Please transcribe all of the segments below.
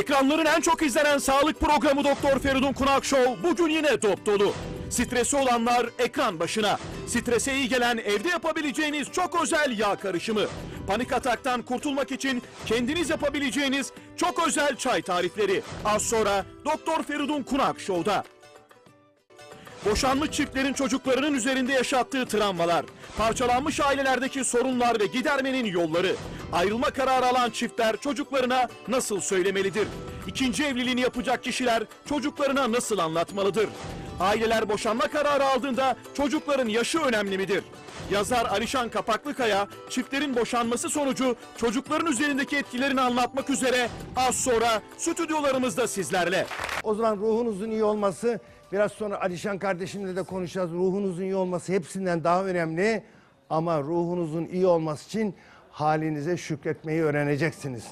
Ekranların en çok izlenen sağlık programı Doktor Feridun Kunak Show bugün yine dop dolu. Stresi olanlar ekran başına. Strese iyi gelen evde yapabileceğiniz çok özel yağ karışımı. Panik ataktan kurtulmak için kendiniz yapabileceğiniz çok özel çay tarifleri. Az sonra Doktor Feridun Kunak Show'da. Boşanmış çiftlerin çocuklarının üzerinde yaşattığı travmalar, parçalanmış ailelerdeki sorunlar ve gidermenin yolları, ayrılma kararı alan çiftler çocuklarına nasıl söylemelidir? İkinci evliliğini yapacak kişiler çocuklarına nasıl anlatmalıdır? Aileler boşanma kararı aldığında çocukların yaşı önemli midir? Yazar Alişan Kapaklıkaya çiftlerin boşanması sonucu çocukların üzerindeki etkilerini anlatmak üzere az sonra stüdyolarımızda sizlerle. O zaman ruhunuzun iyi olması, biraz sonra Alişan kardeşimle de konuşacağız. Ruhunuzun iyi olması hepsinden daha önemli. Ama ruhunuzun iyi olması için halinize şükretmeyi öğreneceksiniz.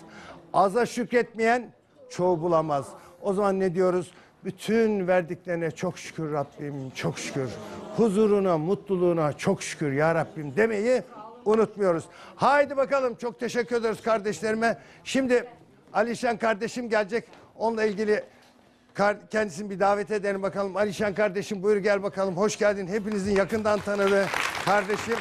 Aza şükretmeyen çoğu bulamaz. O zaman ne diyoruz? Bütün verdiklerine çok şükür Rabbim, çok şükür. Huzuruna, mutluluğuna çok şükür ya Rabbim demeyi unutmuyoruz. Haydi bakalım çok teşekkür ederiz kardeşlerime. Şimdi Alişan kardeşim gelecek. Onunla ilgili kendisini bir davet edelim bakalım. Alişan kardeşim buyur gel bakalım. Hoş geldin. Hepinizin yakından tanıdığı kardeşim.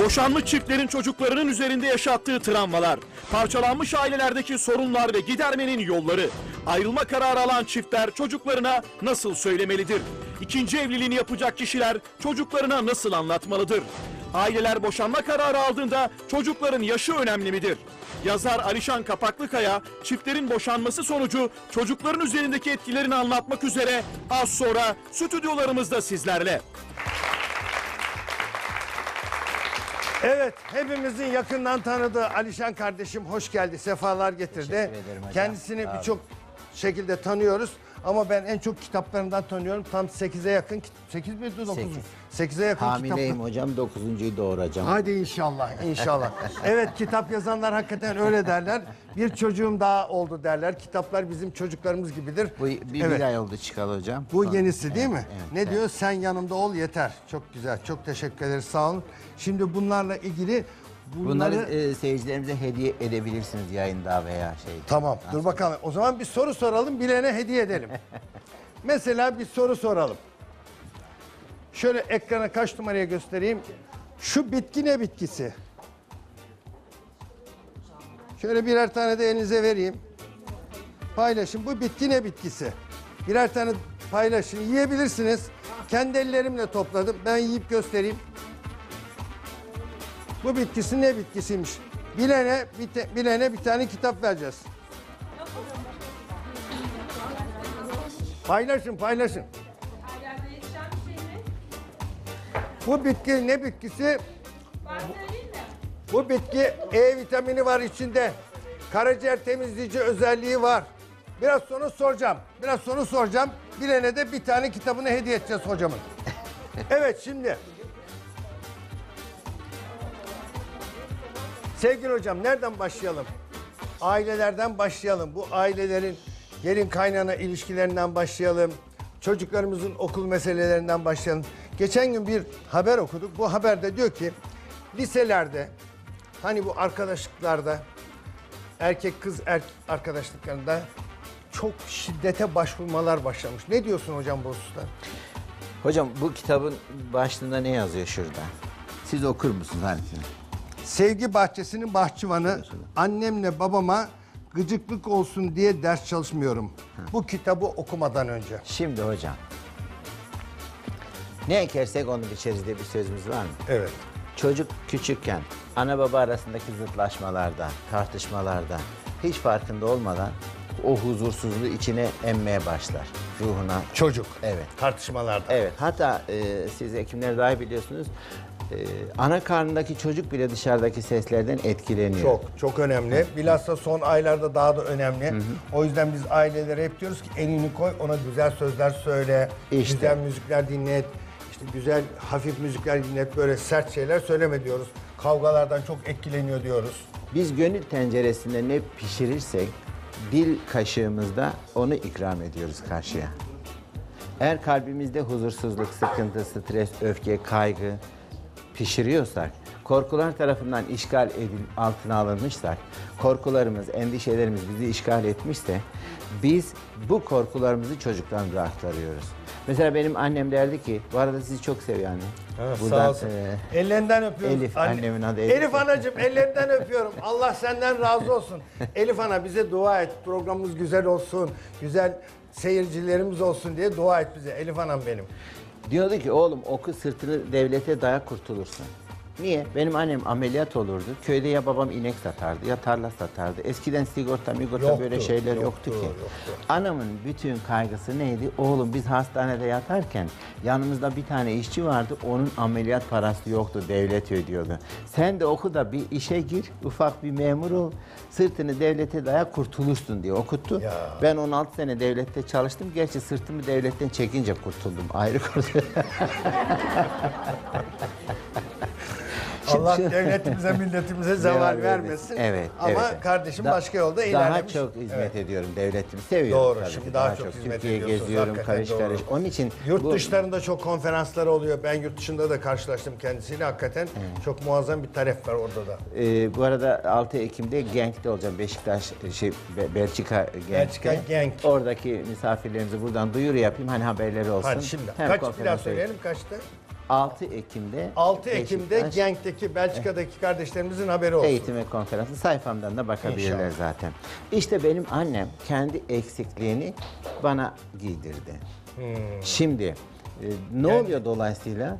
Boşanmış çiftlerin çocuklarının üzerinde yaşattığı travmalar, parçalanmış ailelerdeki sorunlar ve gidermenin yolları, ayrılma kararı alan çiftler çocuklarına nasıl söylemelidir? İkinci evliliğini yapacak kişiler çocuklarına nasıl anlatmalıdır? Aileler boşanma kararı aldığında çocukların yaşı önemli midir? Yazar Alişan Kapaklıkaya çiftlerin boşanması sonucu çocukların üzerindeki etkilerini anlatmak üzere az sonra stüdyolarımızda sizlerle. Evet hepimizin yakından tanıdığı Alişan kardeşim hoş geldi. Sefalar getirdi. Teşekkür ederim hocam. Kendisini birçok şekilde tanıyoruz. Ama ben en çok kitaplarından tanıyorum. Tam 8'e yakın. 8 miydi 9 mu? Sekiz. 8'e yakın Hamileyim kitap. hocam dokuzuncuyu doğuracağım. Hadi inşallah, inşallah. evet kitap yazanlar hakikaten öyle derler. Bir çocuğum daha oldu derler. Kitaplar bizim çocuklarımız gibidir. Bu bir, Evet. bir ay oldu çıkalı hocam. Bu Sonra- yenisi değil mi? Evet, ne evet. diyor? Sen yanımda ol yeter. Çok güzel. Çok teşekkür ederiz. Sağ olun. Şimdi bunlarla ilgili bunları... E, seyircilerimize hediye edebilirsiniz yayında veya şey. Tamam. Dur bakalım. O zaman bir soru soralım. Bilene hediye edelim. Mesela bir soru soralım. Şöyle ekrana kaç numaraya göstereyim. Şu bitki ne bitkisi? Şöyle birer tane de elinize vereyim. Paylaşın. Bu bitki ne bitkisi? Birer tane paylaşın. Yiyebilirsiniz. Kendi ellerimle topladım. Ben yiyip göstereyim. Bu bitkisi ne bitkisiymiş? Bilene bir, bilene bir tane kitap vereceğiz. Paylaşın, paylaşın. Bu bitki ne bitkisi? Bu bitki E vitamini var içinde. Karaciğer temizleyici özelliği var. Biraz sonra soracağım. Biraz sonra soracağım. Bilene de bir tane kitabını hediye edeceğiz hocamın. Evet şimdi. Sevgili hocam nereden başlayalım? Ailelerden başlayalım. Bu ailelerin gelin kaynana ilişkilerinden başlayalım. Çocuklarımızın okul meselelerinden başlayalım. Geçen gün bir haber okuduk. Bu haberde diyor ki liselerde hani bu arkadaşlıklarda erkek kız er, arkadaşlıklarında çok şiddete başvurmalar başlamış. Ne diyorsun hocam bu hususta? Hocam bu kitabın başlığında ne yazıyor şurada? Siz okur musunuz hangisini? Sevgi bahçesinin bahçıvanı annemle babama gıcıklık olsun diye ders çalışmıyorum. Bu kitabı okumadan önce. Şimdi hocam. Ne ekersek onu biçeriz diye bir sözümüz var mı? Evet. Çocuk küçükken ana baba arasındaki zıtlaşmalarda, tartışmalarda hiç farkında olmadan o huzursuzluğu içine emmeye başlar. Ruhuna. Çocuk. Evet. Tartışmalarda. Evet. Hatta e, siz hekimler daha iyi biliyorsunuz. E, ana karnındaki çocuk bile dışarıdaki seslerden etkileniyor. Çok çok önemli. Bilhassa son aylarda daha da önemli. O yüzden biz ailelere hep diyoruz ki elini koy ona güzel sözler söyle. İşte. Güzel müzikler dinlet. İşte güzel hafif müzikler dinlet. Böyle sert şeyler söyleme diyoruz. Kavgalardan çok etkileniyor diyoruz. Biz gönül tenceresinde ne pişirirsek dil kaşığımızda onu ikram ediyoruz karşıya. Eğer kalbimizde huzursuzluk, sıkıntı, stres, öfke, kaygı pişiriyorsak korkular tarafından işgal edil, altına alınmışsak, korkularımız, endişelerimiz bizi işgal etmişse biz bu korkularımızı çocuklarımıza aktarıyoruz. Mesela benim annem derdi ki, bu arada sizi çok seviyor anne. Sağ olsun. e, ellerinden öpüyorum. Elif, Anne- annemin adı Elif. Elif anacığım ellerinden öpüyorum. Allah senden razı olsun. Elif ana bize dua et. Programımız güzel olsun. Güzel seyircilerimiz olsun diye dua et bize. Elif anam benim. Diyordu ki oğlum oku sırtını devlete dayak kurtulursun. Niye? Benim annem ameliyat olurdu. Köyde ya babam inek satardı ya tarla satardı. Eskiden sigorta migorta Yoktu, böyle şeyler yoktu, yoktu, ki. yoktu. Anamın bütün kaygısı neydi? Oğlum biz hastanede yatarken yanımızda bir tane işçi vardı. Onun ameliyat parası yoktu. Devlet ödüyordu. Sen de oku da bir işe gir. Ufak bir memur ol. Sırtını devlete dayak kurtulursun diye okuttu. Ya. Ben 16 sene devlette çalıştım. Gerçi sırtımı devletten çekince kurtuldum. Ayrı kurtuldum. Allah devletimize, milletimize zeval vermesin. Evet. Ama evet. kardeşim Da- başka yolda Daha ilerlemiş. çok hizmet ediyorum. Devletimi seviyorum. Doğru, tabii şimdi daha çok hizmet Türkiye ediyorsunuz, geziyorum hakikaten karış doğru. karış. Onun için Yurt bu- dışlarında çok konferanslar oluyor. Ben yurt dışında da karşılaştım kendisiyle. Hakikaten çok muazzam bir talep var orada da. Ee, bu arada 6 Ekim'de Genk'te olacağım. Beşiktaş, şey, Be- Belçika Genk'te. Belçika Genk. Oradaki misafirlerimize buradan duyuru yapayım. Hani haberleri olsun. Hadi şimdi. Hem Kaç bir daha konferans- söyleyelim kaçta? 6 Ekim'de 6 Ekim'de Beşiktaş Genk'teki Belçika'daki kardeşlerimizin haberi olsun. Eğitim ve konferansı sayfamdan da bakabilirler İnşallah. zaten. İşte benim annem kendi eksikliğini bana giydirdi. Hmm. Şimdi e, ne oluyor dolayısıyla?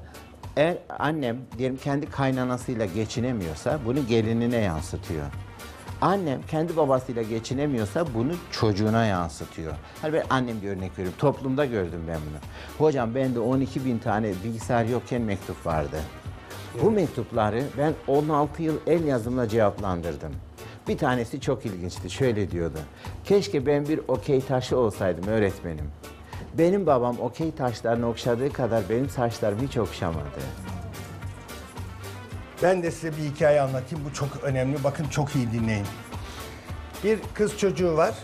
Eğer annem diyelim kendi kaynanasıyla geçinemiyorsa bunu gelinine yansıtıyor. Annem kendi babasıyla geçinemiyorsa bunu çocuğuna yansıtıyor. Hani ben annem bir örnek veriyorum. Toplumda gördüm ben bunu. Hocam bende 12 bin tane bilgisayar yokken mektup vardı. Bu mektupları ben 16 yıl el yazımla cevaplandırdım. Bir tanesi çok ilginçti. Şöyle diyordu. Keşke ben bir okey taşı olsaydım öğretmenim. Benim babam okey taşlarını okşadığı kadar benim saçlarım hiç okşamadı. Ben de size bir hikaye anlatayım. Bu çok önemli. Bakın çok iyi dinleyin. Bir kız çocuğu var.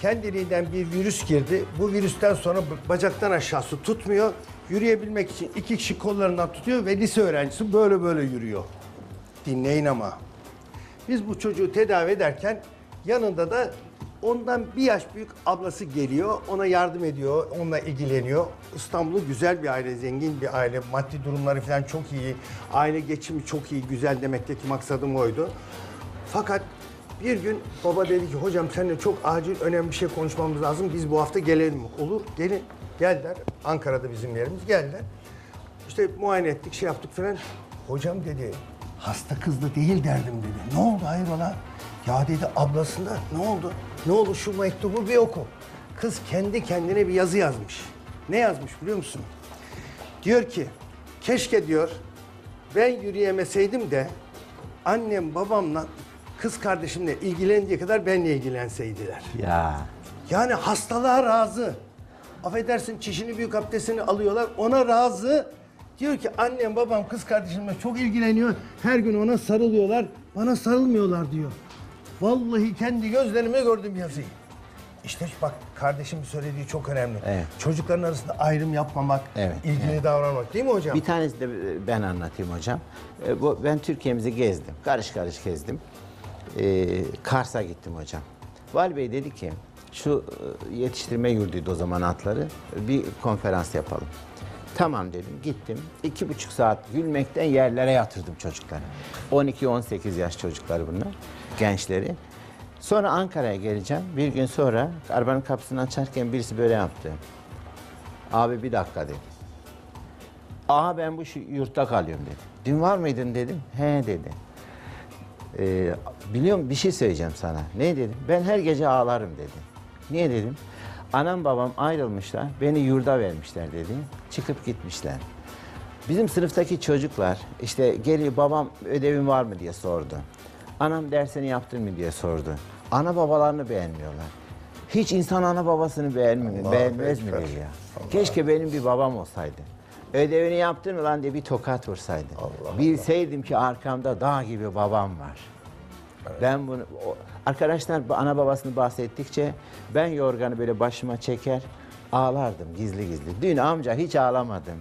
Kendiliğinden bir virüs girdi. Bu virüsten sonra bacaktan aşağısı tutmuyor. Yürüyebilmek için iki kişi kollarından tutuyor ve lise öğrencisi böyle böyle yürüyor. Dinleyin ama. Biz bu çocuğu tedavi ederken yanında da ondan bir yaş büyük ablası geliyor. Ona yardım ediyor, onunla ilgileniyor. İstanbul'u güzel bir aile, zengin bir aile. Maddi durumları falan çok iyi. Aile geçimi çok iyi, güzel demekteki maksadım oydu. Fakat bir gün baba dedi ki hocam seninle çok acil önemli bir şey konuşmamız lazım. Biz bu hafta gelelim mi? Olur gelin. Geldiler. Ankara'da bizim yerimiz. Geldiler. İşte muayene ettik, şey yaptık falan. Hocam dedi, hasta kızdı değil derdim dedi. Ne oldu hayrola? Ya dedi ablasına ne oldu? Ne oldu şu mektubu bir oku. Kız kendi kendine bir yazı yazmış. Ne yazmış biliyor musun? Diyor ki, keşke diyor ben yürüyemeseydim de annem babamla kız kardeşimle ilgilendiği kadar benle ilgilenseydiler. Ya Yani hastalığa razı. Affedersin çişini büyük abdestini alıyorlar. Ona razı. Diyor ki annem babam kız kardeşimle çok ilgileniyor. Her gün ona sarılıyorlar. Bana sarılmıyorlar diyor. Vallahi kendi gözlerime gördüm yazıyı. İşte bak kardeşimin söylediği çok önemli. Evet. Çocukların arasında ayrım yapmamak, Evet, ilgili davranmak değil mi hocam? Bir tanesi de ben anlatayım hocam. E, Bu ben Türkiye'mizi gezdim. Karış karış gezdim. E, Kars'a gittim hocam. Vali Bey dedi ki şu e, yetiştirme yurduydu o zaman atları. Bir konferans yapalım. Tamam dedim. Gittim. İki buçuk saat gülmekten yerlere yatırdım çocukları. 12-18 yaş çocukları bunlar. Gençleri. Sonra Ankara'ya geleceğim. Bir gün sonra arabanın kapısını açarken birisi böyle yaptı. Abi bir dakika dedi. Aha ben bu yurtta kalıyorum dedi. Dün var mıydın dedim. He dedi. Ee, biliyorum bir şey söyleyeceğim sana. Ne dedim? Ben her gece ağlarım dedi. Niye dedim? Anam babam ayrılmışlar. Beni yurda vermişler dedi. Çıkıp gitmişler. Bizim sınıftaki çocuklar işte geri babam ödevin var mı diye sordu. Anam dersini yaptın mı diye sordu. Ana babalarını beğenmiyorlar. Hiç insan ana babasını beğenmiyor, Allah beğenmez mi der ya? Keşke benim bir babam olsaydı. Ödevini yaptın mı lan diye bir tokat vursaydı. Bilseydim ki arkamda dağ gibi babam var. Ben bunu arkadaşlar ana babasını bahsettikçe ben yorganı böyle başıma çeker ağlardım gizli gizli. Dün amca hiç ağlamadım.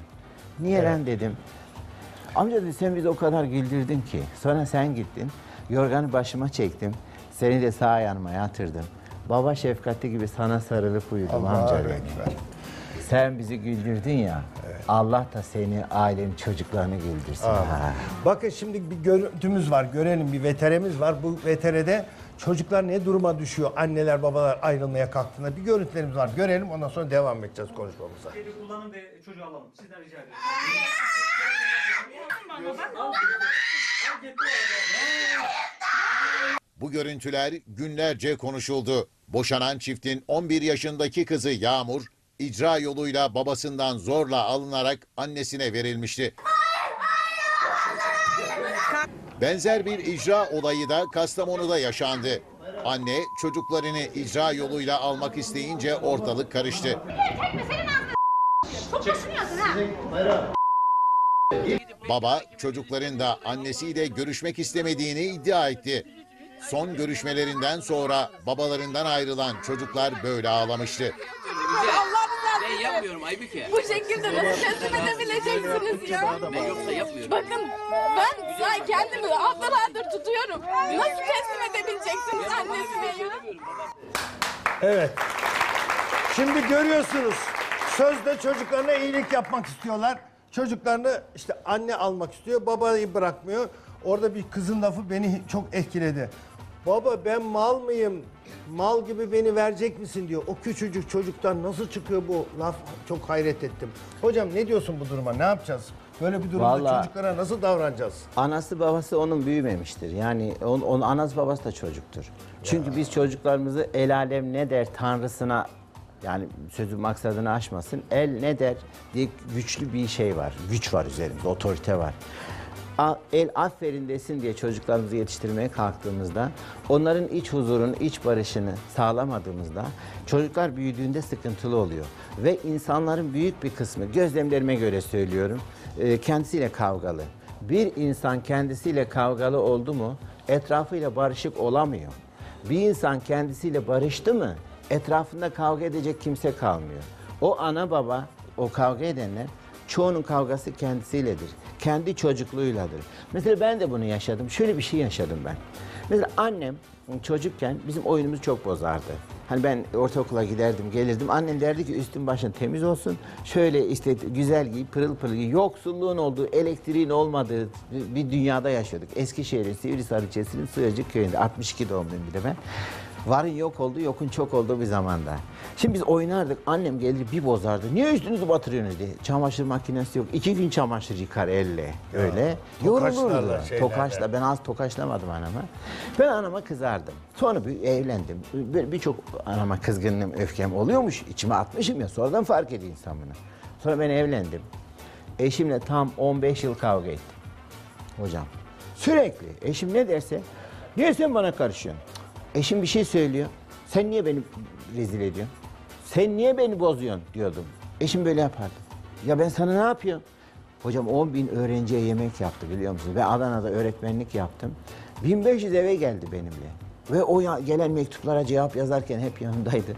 Niye lan dedim. Amca dedi sen bizi o kadar güldürdün ki. Sonra sen gittin. Yorganı başıma çektim. Seni de sağ yanıma yatırdım. Baba şefkati gibi sana sarılıp uyudum amca Allahu dedi. Ekber. Sen bizi güldürdün ya. Allah da seni, ailenin çocuklarını güldürsün. Ha. Bakın şimdi bir görüntümüz var. Görelim bir veteremiz var. Bu veterede çocuklar ne duruma düşüyor? Anneler babalar ayrılmaya kalktığında bir görüntülerimiz var. Görelim ondan sonra devam edeceğiz konuşmamıza. Kedi kullanın ve çocuğu alalım. Sizden rica ediyorum. Bu görüntüler günlerce konuşuldu. Boşanan çiftin 11 yaşındaki kızı Yağmur, icra yoluyla babasından zorla alınarak annesine verilmişti. Benzer bir icra olayı da Kastamonu'da yaşandı. Anne çocuklarını icra yoluyla almak isteyince ortalık karıştı. Çok düşünüyorsun ha. Baba çocukların da annesiyle görüşmek istemediğini iddia etti. Son görüşmelerinden sonra babalarından ayrılan çocuklar böyle ağlamıştı. Ben yapmıyorum Aybüke. Bu şekilde nasıl teslim edebileceksiniz ya? Ben yoksa yapmıyorum. Bakın ben kendimi haftalardır tutuyorum. Nasıl teslim edebileceksiniz annesine ya? Evet. Şimdi görüyorsunuz. Sözde çocuklarına iyilik yapmak istiyorlar. Çocuklarını işte anne almak istiyor. Babayı bırakmıyor. Orada bir kızın lafı beni çok etkiledi. Baba ben mal mıyım? Mal gibi beni verecek misin diyor. O küçücük çocuktan nasıl çıkıyor bu laf? Çok hayret ettim. Hocam ne diyorsun bu duruma? Ne yapacağız? Böyle bir durumda Vallahi- çocuklara nasıl davranacağız? Anası babası onun büyümemiştir. Yani on, onun anası babası da çocuktur. Çünkü biz çocuklarımızı el alem ne der tanrısına yani sözü maksadını aşmasın. El ne der diye güçlü bir şey var. Güç var üzerimizde, otorite var. El aferin desin diye çocuklarımızı yetiştirmeye kalktığımızda onların iç huzurunu, iç barışını sağlamadığımızda çocuklar büyüdüğünde sıkıntılı oluyor. Ve insanların büyük bir kısmı, gözlemlerime göre söylüyorum, e, kendisiyle kavgalı. Bir insan kendisiyle kavgalı oldu mu etrafıyla barışık olamıyor. Bir insan kendisiyle barıştı mı etrafında kavga edecek kimse kalmıyor. O ana baba, o kavga edenler çoğunun kavgası kendisiyledir. Kendi çocukluğuyladır. Mesela ben de bunu yaşadım. Şöyle bir şey yaşadım ben. Mesela annem çocukken bizim oyunumuzu çok bozardı. Hani ben ortaokula giderdim, gelirdim. Annem derdi ki üstün başın temiz olsun. Şöyle işte güzel giy, pırıl pırıl giy. Yoksulluğun olduğu, elektriğin olmadığı bir dünyada yaşıyorduk. Eskişehir'in Sivrisar ilçesinin Sığırcık köyünde. 62 doğumluyum bir de ben. Varın yok olduğu, yokun çok olduğu bir zamanda. Şimdi biz oynardık, annem gelir bir bozardı. Niye üstünüzü batırıyorsunuz diye. Çamaşır makinesi yok. İki gün çamaşır yıkar elle. Öyle. tokaçlarla, Yorulurdu. şeylerle. Tokaçla. Ben az tokaçlamadım anama. Ben anama kızardım. Sonra bir evlendim. Bir- Birçok anama kızgınlığım, öfkem oluyormuş. İçime atmışım ya. Sonradan fark ediyor insan bunu. Sonra ben evlendim. Eşimle tam 15 yıl kavga ettim. Hocam. Sürekli. Eşim ne derse, niye sen bana karışıyorsun? Eşim bir şey söylüyor. Sen niye beni rezil ediyorsun? Sen niye beni bozuyorsun diyordum. Eşim böyle yapardı. Ya ben sana ne yapıyorum? Hocam 10 bin öğrenciye yemek yaptı biliyor musunuz? Ben Adana'da öğretmenlik yaptım. 1500 eve geldi benimle. Ve o gelen mektuplara cevap yazarken hep yanındaydı.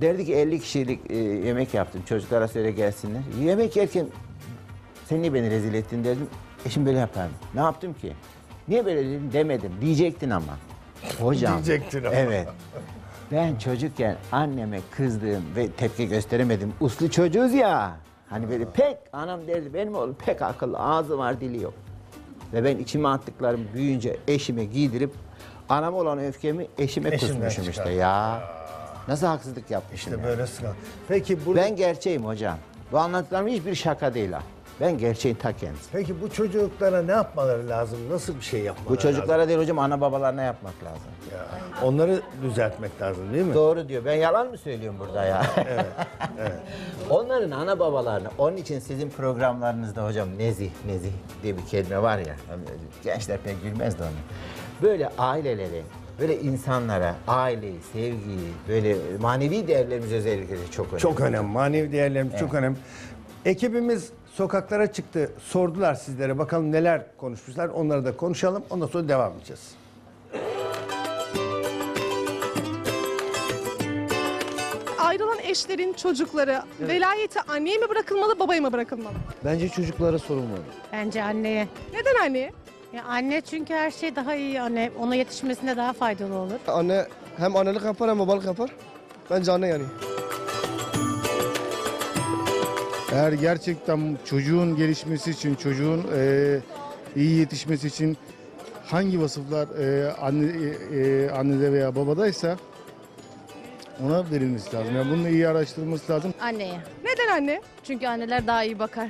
Derdi ki 50 kişilik e, yemek yaptım. Çocuklara söyle gelsinler. Yemek yerken sen niye beni rezil ettin dedim. Eşim böyle yapardı. Ne yaptım ki? Niye böyle dedim demedim. Diyecektin ama. Hocam. Diyecektin ama. Evet. Ben çocukken anneme kızdığım ve tepki gösteremedim. Uslu çocuğuz ya. Hani böyle pek anam derdi benim oğlum pek akıllı ağzı var dili yok. Ve ben içime attıklarımı büyüyünce eşime giydirip anam olan öfkemi eşime Eşinden kusmuşum işte ya. Nasıl haksızlık yapmışım İşte ya. böyle sıkıntı. Peki burada Ben gerçeğim hocam. Bu anlattıklarım hiçbir şaka değil ha. Ben gerçeğin ta kendisi. Peki bu çocuklara ne yapmaları lazım? Nasıl bir şey yapmaları Bu lazım? çocuklara değil hocam ana babalarına yapmak lazım. Ya, onları düzeltmek lazım değil mi? Doğru diyor. Ben yalan mı söylüyorum burada ya? Onların ana babalarına, onun için sizin programlarınızda hocam nezih, nezih diye bir kelime var ya. Gençler pek gülmez de onu. Böyle aileleri, böyle insanlara, aileyi, sevgiyi, böyle manevi değerlerimiz özellikle çok önemli. Çok önemli. Manevi değerlerimiz çok önemli. Ekibimiz sokaklara çıktı. Sordular sizlere. Bakalım neler konuşmuşlar. Onları da konuşalım. Ondan sonra devam edeceğiz. ayrılan eşlerin çocukları velayeti anneye mi bırakılmalı, babaya mı bırakılmalı? Bence çocuklara sorulmalı. Bence anneye. Neden anneye? Ya anne çünkü her şey daha iyi. Anne ona yetişmesinde daha faydalı olur. Anne hem annelik yapar hem babalık yapar. Bence anne yani. Eğer gerçekten çocuğun gelişmesi için, çocuğun e, iyi yetişmesi için hangi vasıflar e, anne, e, e, annede veya babadaysa ona verilmesi lazım. Yani bunu iyi araştırılması lazım. Anneye. Neden anne? Çünkü anneler daha iyi bakar.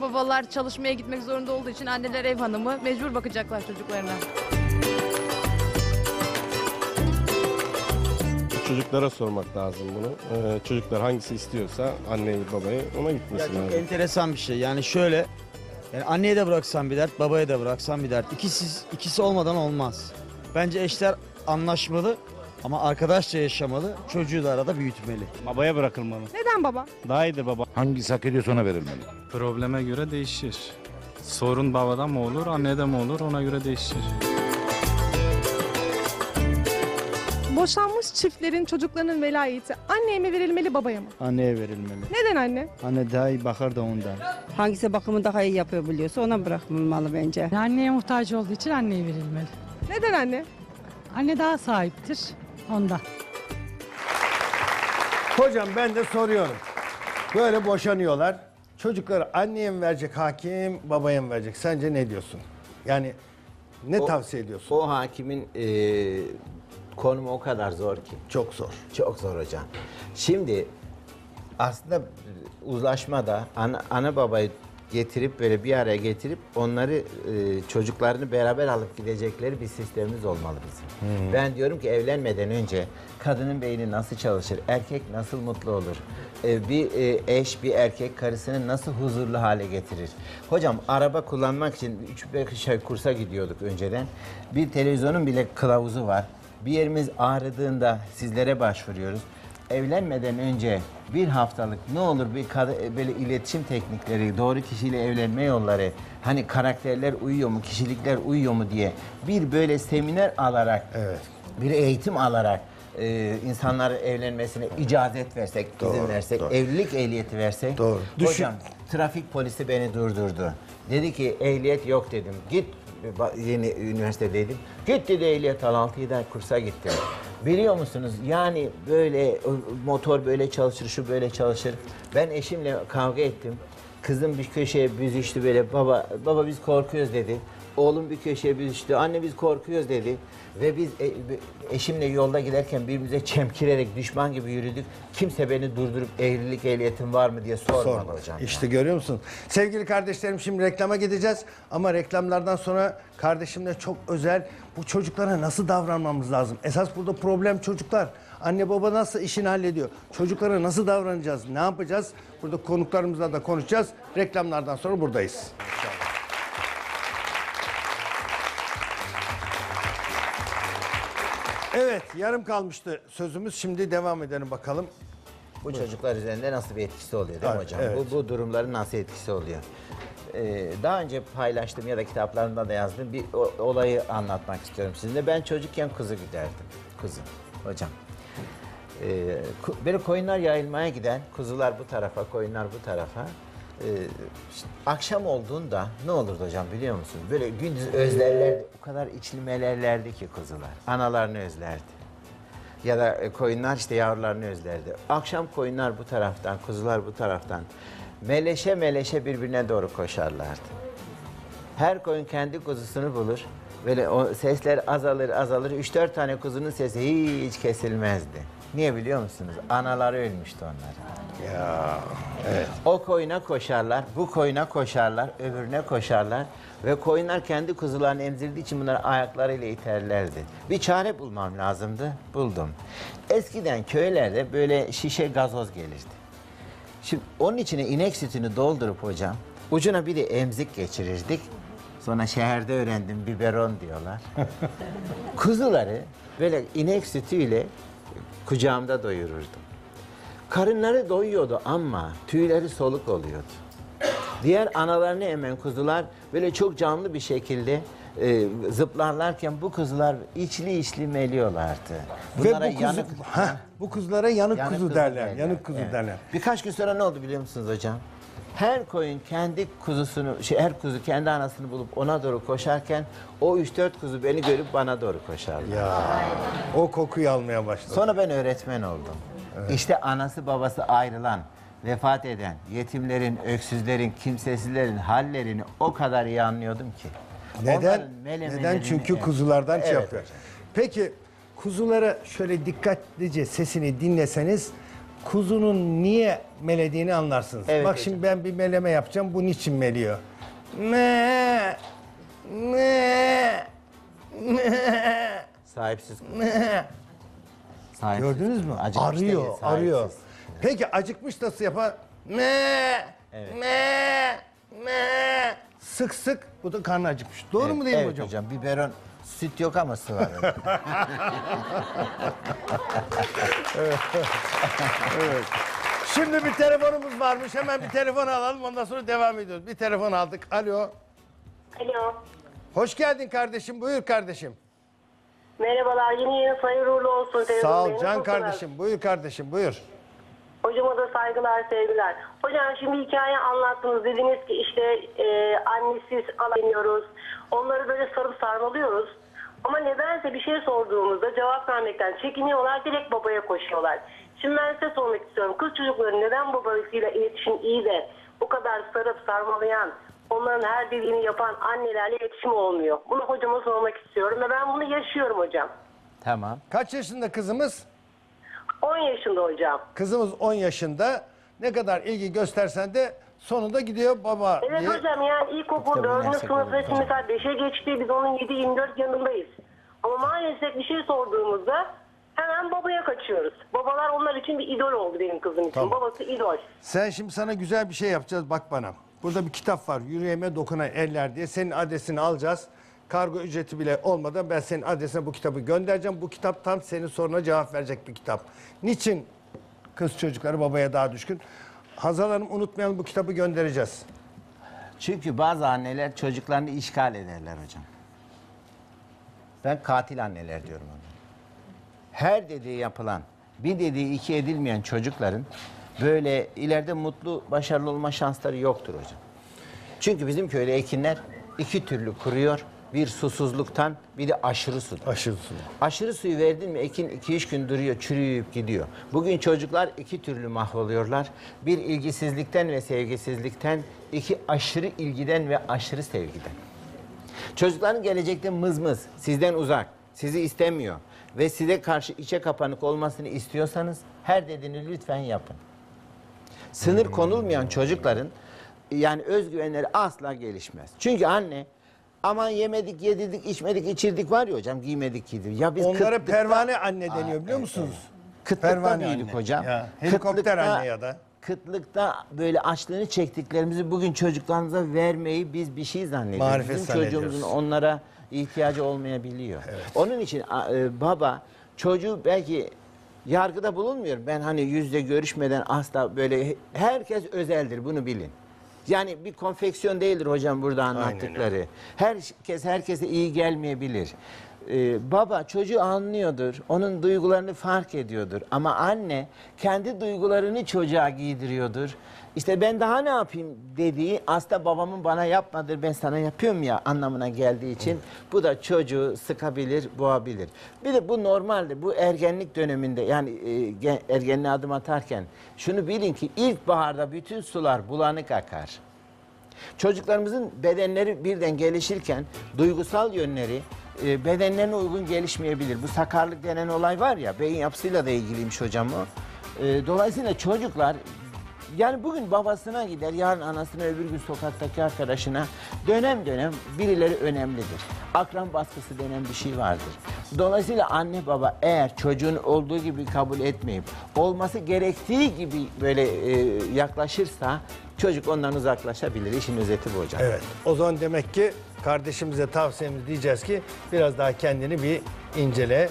Babalar çalışmaya gitmek zorunda olduğu için anneler ev hanımı mecbur bakacaklar çocuklarına. Çocuklara sormak lazım bunu. Ee, çocuklar hangisi istiyorsa anneyi babayı ona gitmesi Ya çok lazım. enteresan bir şey. Yani şöyle yani anneye de bıraksan bir dert, babaya da bıraksan bir dert. İkisi, ikisi olmadan olmaz. Bence eşler anlaşmalı ama arkadaşça yaşamalı. Çocuğu da arada büyütmeli. Babaya bırakılmalı. Neden baba? Daha iyidir baba. Hangisi hak ediyorsa ona verilmeli. Probleme göre değişir. Sorun babadan mı olur, anneden mi olur ona göre değişir. Boşanmış çiftlerin çocuklarının velayeti anneye mi verilmeli, babaya mı? Anneye verilmeli. Neden anne? Anne daha iyi bakar da ondan. Hangisi bakımı daha iyi yapıyor biliyorsa ona bırakılmalı bence. Anneye muhtaç olduğu için anneye verilmeli. Neden anne? Anne daha sahiptir onda. Hocam ben de soruyorum. Böyle boşanıyorlar. Çocukları anneye mi verecek hakim, babaya mı verecek? Sence ne diyorsun? Yani ne O- tavsiye ediyorsun? O hakimin e, konumu o kadar zor ki. Çok zor. Çok zor hocam. Şimdi aslında uzlaşmada ana, ana babayı getirip böyle bir araya getirip onları e, çocuklarını beraber alıp gidecekleri bir sistemimiz olmalı bizim. Ben diyorum ki evlenmeden önce kadının beyni nasıl çalışır, erkek nasıl mutlu olur, e, bir e, eş bir erkek karısını nasıl huzurlu hale getirir. Hocam araba kullanmak için 3-5 ay kursa gidiyorduk önceden. Bir televizyonun bile kılavuzu var. Bir yerimiz ağrıdığında sizlere başvuruyoruz evlenmeden önce bir haftalık ne olur bir kad- böyle iletişim teknikleri, doğru kişiyle evlenme yolları, hani karakterler uyuyor mu, kişilikler uyuyor mu diye bir böyle seminer alarak, Evet. bir eğitim alarak e, insanların evlenmesine icazet versek, izin versek, evlilik ehliyeti versek. Doğru. Düşün- Hocam trafik polisi beni durdurdu. Dedi ki ehliyet yok dedim. Git yeni üniversitedeydim. Git dedi ehliyet al 6 ay kursa gittim. Biliyor musunuz yani böyle motor böyle çalışır, şu böyle çalışır. Ben eşimle kavga ettim. Kızım bir köşeye büzüştü böyle baba baba biz korkuyoruz dedi. Oğlum bir köşeye büzüştü. Anne biz korkuyoruz dedi. Ve biz e- eşimle yolda giderken birbirimize çemkirerek düşman gibi yürüdük. Kimse beni durdurup evlilik ehliyetin var mı diye sormadı Sorma. hocam. İşte görüyor musun? Sevgili kardeşlerim şimdi reklama gideceğiz. Ama reklamlardan sonra kardeşimle çok özel bu çocuklara nasıl davranmamız lazım? Esas burada problem çocuklar. Anne baba nasıl işini hallediyor? Çocuklara nasıl davranacağız? Ne yapacağız? Burada konuklarımızla da konuşacağız. Reklamlardan sonra buradayız. Evet yarım kalmıştı sözümüz. Şimdi devam edelim bakalım. Bu çocuklar üzerinde nasıl bir etkisi oluyor değil mi Evet, hocam? evet. Bu, bu durumların nasıl etkisi oluyor? Ee, daha önce paylaştığım ya da kitaplarımda da yazdığım bir o- olayı anlatmak istiyorum sizinle. Ben çocukken kuzu giderdim. Kuzu hocam. Ee, ku- böyle koyunlar yayılmaya giden, kuzular bu tarafa, koyunlar bu tarafa. Ee, işte akşam olduğunda ne olurdu hocam biliyor musun? Böyle gündüz özlerlerdi. O kadar içlimelerlerdi ki kuzular. Analarını özlerdi. Ya da e, koyunlar işte yavrularını özlerdi. Akşam koyunlar bu taraftan, kuzular bu taraftan. Meleşe meleşe birbirine doğru koşarlardı. Her koyun kendi kuzusunu bulur. Böyle o sesler azalır azalır. Üç dört tane kuzunun sesi hiç kesilmezdi. Niye biliyor musunuz? Anaları ölmüştü onların. Ya evet. O koyuna koşarlar, bu koyuna koşarlar, öbürüne koşarlar. Ve koyunlar kendi kuzularını emzirdiği için bunları ayaklarıyla iterlerdi. Bir çare bulmam lazımdı, buldum. Eskiden köylerde böyle şişe gazoz gelirdi. Şimdi onun içine inek sütünü doldurup hocam, ucuna bir de emzik geçirirdik. Sonra şehirde öğrendim biberon diyorlar. Kuzuları böyle inek sütüyle kucağımda doyururdum. Karınları doyuyordu ama tüyleri soluk oluyordu. Diğer analarını emen kuzular böyle çok canlı bir şekilde e, zıplarlarken bu kuzular içli içli meliyorlardı. Ve Bunlara bu, kuzu, yanık, Heh, bu kuzulara yanık, yanık kuzu derler. Yanık kuzu Evet. derler. Birkaç gün sonra ne oldu biliyor musunuz hocam? Her koyun kendi kuzusunu, şey, her kuzu kendi anasını bulup ona doğru koşarken o 3-4 kuzu beni görüp bana doğru koşardı. Ya o kokuyu almaya başladı. Sonra ben öğretmen oldum. İşte anası babası ayrılan, vefat eden, yetimlerin, öksüzlerin, kimsesizlerin hallerini o kadar iyi anlıyordum ki. Neden? Neden? Çünkü Evet. kuzulardan şey Evet yapıyor. hocam. Peki kuzulara şöyle dikkatlice sesini dinleseniz kuzunun niye melediğini anlarsınız. Evet Bak hocam. şimdi ben bir meleme yapacağım. Bu niçin meliyor? Me me me Sahipsiz. me. sahipsiz. Gördünüz mü? Acıkmış arıyor, değil, sahipsiz. arıyor. Peki acıkmış nasıl yapar? Me me sık sık bu da karnı acıkmış. Doğru mu değil mi evet hocam? hocam? Biberon süt yok ama su var. Şimdi bir telefonumuz varmış. Hemen bir telefon alalım. Ondan sonra devam ediyoruz. Bir telefon aldık. Alo. Alo. Hoş geldin kardeşim. Buyur kardeşim. Merhabalar. Yeni yeni hayırlı uğurlu olsun. Sağ ol can Çok kardeşim. Buyur kardeşim. Buyur. Hocama da saygılar, sevgiler. Hocam şimdi hikaye anlattınız. Dediniz ki işte e, annesiz alamıyoruz. Onları böyle sarıp sarmalıyoruz. Ama nedense bir şey sorduğumuzda cevap vermekten çekiniyorlar. Direkt babaya koşuyorlar. Şimdi ben size sormak istiyorum. Kız çocukları neden babasıyla iletişim iyi de bu kadar sarıp sarmalayan, onların her dediğini yapan annelerle iletişim olmuyor? Bunu hocama sormak istiyorum ve ben bunu yaşıyorum hocam. tamam. Kaç yaşında kızımız? 10 yaşında hocam. Kızımız 10 yaşında. Ne kadar ilgi göstersen de sonunda gidiyor baba Evet diye. hocam yani ilkokul Tabii, 4. üniversite sınıfta okulu şimdi mesela 5'e geçti biz onun 7-24 yanındayız. Ama maalesef bir şey sorduğumuzda hemen babaya kaçıyoruz. Babalar onlar için bir idol oldu benim kızım için. Tamam. Babası idol. Sen şimdi sana güzel bir şey yapacağız. Bak bana. Burada bir kitap var. Yüreğime dokunan eller diye. Senin adresini alacağız. Kargo ücreti bile olmadan ben senin adresine bu kitabı göndereceğim. Bu kitap tam senin soruna cevap verecek bir kitap. Niçin kız çocukları babaya daha düşkün? Hazal Hanım unutmayalım bu kitabı göndereceğiz. Çünkü bazı anneler çocuklarını işgal ederler hocam. Ben katil anneler diyorum ona. Her dediği yapılan, bir dediği iki edilmeyen çocukların böyle ileride mutlu, başarılı olma şansları yoktur hocam. Çünkü bizim köyde ekinler iki türlü kuruyor. Bir susuzluktan, bir de aşırı sudan. Aşırı su. Aşırı suyu verdin mi ekin 2-3 gün duruyor, çürüyüp gidiyor. Bugün çocuklar iki türlü mahvoluyorlar. Bir ilgisizlikten ve sevgisizlikten, iki aşırı ilgiden ve aşırı sevgiden. Çocukların gelecekte mızmız, sizden uzak, sizi istemiyor ve size karşı içe kapanık olmasını istiyorsanız her dediğini lütfen yapın. Sınır konulmayan çocukların yani özgüvenleri asla gelişmez. Çünkü anne aman yemedik, yedirdik, içmedik, içirdik var ya hocam giymedik, giydirdik. Ya biz Onlara kıtlıkta- pervane anne deniyor biliyor musunuz? Kıtlıkta Pervane büyüdük anne. hocam. Ya, helikopter Kıtlıkta- anne ya da. Kıtlıkta böyle açlığını çektiklerimizi bugün çocuklarımıza vermeyi biz bir şey zannediyoruz. Marifet Bizim çocuğumuzun onlara ihtiyacı olmayabiliyor. Onun için e, baba çocuğu belki yargıda bulunmuyor. Ben hani yüzde görüşmeden asla böyle herkes özeldir bunu bilin. Yani bir konfeksiyon değildir hocam burada anlattıkları. Herkes herkese iyi gelmeyebilir. Ee, baba çocuğu anlıyordur, onun duygularını fark ediyordur. Ama anne kendi duygularını çocuğa giydiriyordur. İşte ben daha ne yapayım dediği aslında babamın bana yapmadır ben sana yapıyorum ya anlamına geldiği için bu da çocuğu sıkabilir, boğabilir. Bir de bu normaldir. Bu ergenlik döneminde yani e, gen- ergenliğe adım atarken şunu bilin ki ilkbaharda bütün sular bulanık akar. Çocuklarımızın bedenleri birden gelişirken duygusal yönleri e, bedenlerine uygun gelişmeyebilir. Bu sakarlık denen olay var ya beyin yapısıyla da ilgiliymiş hocam o. E, dolayısıyla çocuklar yani bugün babasına gider, yarın anasına, öbür gün sokaktaki arkadaşına dönem dönem birileri önemlidir. Akran baskısı denen bir şey vardır. Dolayısıyla anne baba eğer çocuğun olduğu gibi kabul etmeyip olması gerektiği gibi böyle e, yaklaşırsa çocuk ondan uzaklaşabilir. İşin özeti bu hocam. Evet. O zaman demek ki kardeşimize tavsiyemiz diyeceğiz ki biraz daha kendini bir incele.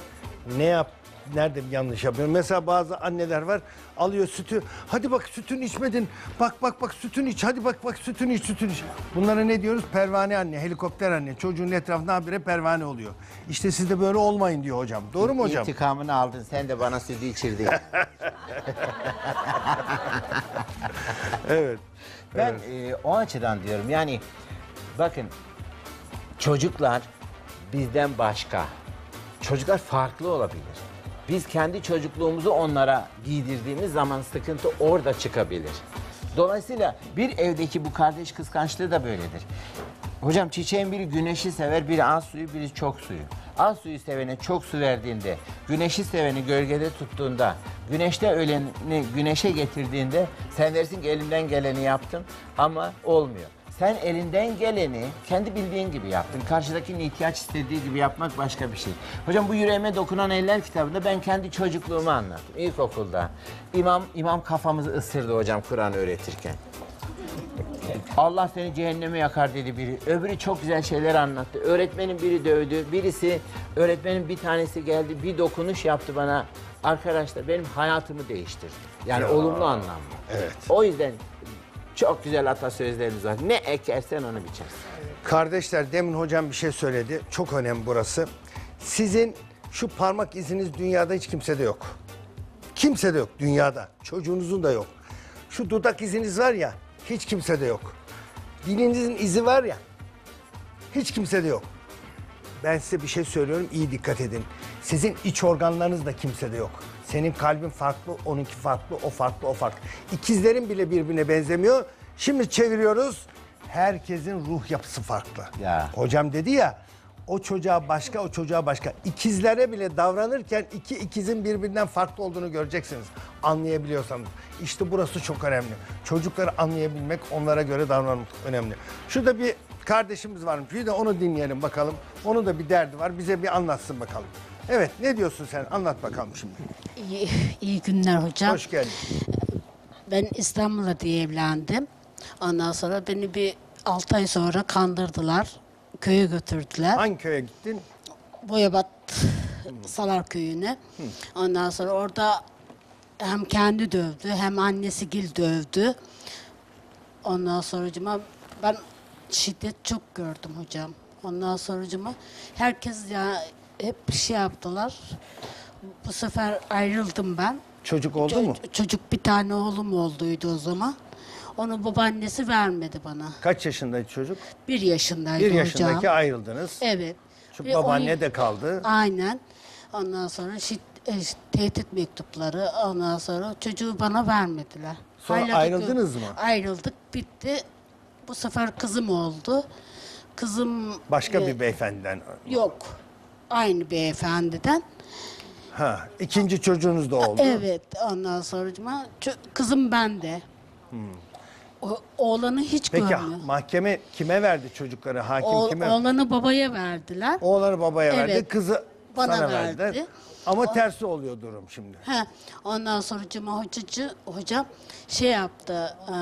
Ne yap nerede bir yanlış yapıyorum? Mesela bazı anneler var alıyor sütü. Hadi bak sütünü içmedin. Bak bak bak sütünü iç. Hadi bak bak sütünü iç sütünü iç. Bunlara ne diyoruz? Pervane anne, helikopter anne. Çocuğun etrafında habire pervane oluyor. İşte siz de böyle olmayın diyor hocam. Doğru mu hocam? İntikamını aldın. Sen de bana sütü içirdin. Evet. Ben e, o açıdan diyorum yani bakın çocuklar bizden başka. Çocuklar farklı olabilir. Biz kendi çocukluğumuzu onlara giydirdiğimiz zaman sıkıntı orada çıkabilir. Dolayısıyla bir evdeki bu kardeş kıskançlığı da böyledir. Hocam çiçeğin biri güneşi sever, biri az suyu, biri çok suyu. Az suyu sevene çok su verdiğinde, güneşi seveni gölgede tuttuğunda, güneşte öleni güneşe getirdiğinde sen dersin ki elimden geleni yaptım ama olmuyor. Sen elinden geleni kendi bildiğin gibi yaptın. Karşıdakinin ihtiyaç istediği gibi yapmak başka bir şey. Hocam bu yüreğime dokunan eller kitabında ben kendi çocukluğumu anlattım. İlkokulda. İmam, imam kafamızı ısırdı hocam Kur'an öğretirken. Allah seni cehenneme yakar dedi biri. Öbürü çok güzel şeyler anlattı. Öğretmenin biri dövdü. Birisi, öğretmenin bir tanesi geldi bir dokunuş yaptı bana. Arkadaşlar benim hayatımı değiştirdi. Yani olumlu anlamda. Evet. O yüzden çok güzel atasözlerimiz var. Ne ekersen onu biçersin. Kardeşler demin hocam bir şey söyledi. Çok önemli burası. Sizin şu parmak iziniz dünyada hiç kimsede yok. Kimsede yok dünyada. Çocuğunuzun da yok. Şu dudak iziniz var ya hiç kimsede yok. Dilinizin izi var ya hiç kimsede yok. Ben size bir şey söylüyorum iyi dikkat edin. Sizin iç organlarınız da kimsede yok. Senin kalbin farklı, onunki farklı, o farklı, o farklı. İkizlerin bile birbirine benzemiyor. Şimdi çeviriyoruz. Herkesin ruh yapısı farklı. Ya. Hocam dedi ya o çocuğa başka, o çocuğa başka. İkizlere bile davranırken iki ikizin birbirinden farklı olduğunu göreceksiniz. Anlayabiliyorsanız. İşte burası çok önemli. Çocukları anlayabilmek, onlara göre davranmak önemli. Şurada bir kardeşimiz varmış. Bir de onu dinleyelim bakalım. Onun da bir derdi var. Bize bir anlatsın bakalım. Evet ne diyorsun sen? Anlat bakalım şimdi. İyi, iyi günler hocam. Hoş geldin. Ben İstanbul'da diye evlendim. Ondan sonra beni bir 6 ay sonra kandırdılar. Köye götürdüler. Hangi köye gittin? Boyabat Salar köyüne. Ondan sonra orada hem kendi dövdü hem annesi gil dövdü. Ondan sonra ben şiddet çok gördüm hocam. Ondan sonra herkes ya hep bir şey yaptılar. Bu sefer ayrıldım ben. Çocuk oldu Ço- mu? Çocuk bir tane oğlum olduydu o zaman. Onu babaannesi vermedi bana. Kaç yaşındaydı çocuk? Bir yaşındaydı Bir hocam. yaşındaki ayrıldınız. Evet. Şu Ve babaanne on- de kaldı. Aynen. Ondan sonra şid- e, tehdit mektupları. Ondan sonra çocuğu bana vermediler. Sonra da ayrıldınız gö- mı? Ayrıldık. Bitti. Bu sefer kızım oldu. Kızım Başka e, bir beyefendiden. yok. Aynı beyefendiden. Ha, ikinci çocuğunuz da oldu. Evet. Ondan sonra kızım bende. O, oğlanı hiç Peki görmüyor. mahkeme kime verdi çocukları? Hakim Oğ- kime? Oğlanı babaya verdiler. Oğlanı babaya verdi, Evet. kızı Bana sana verdi. verdiler. Ama tersi oluyor durum şimdi. He, ondan sonra cuma hocacı, hocam şey yaptı. E,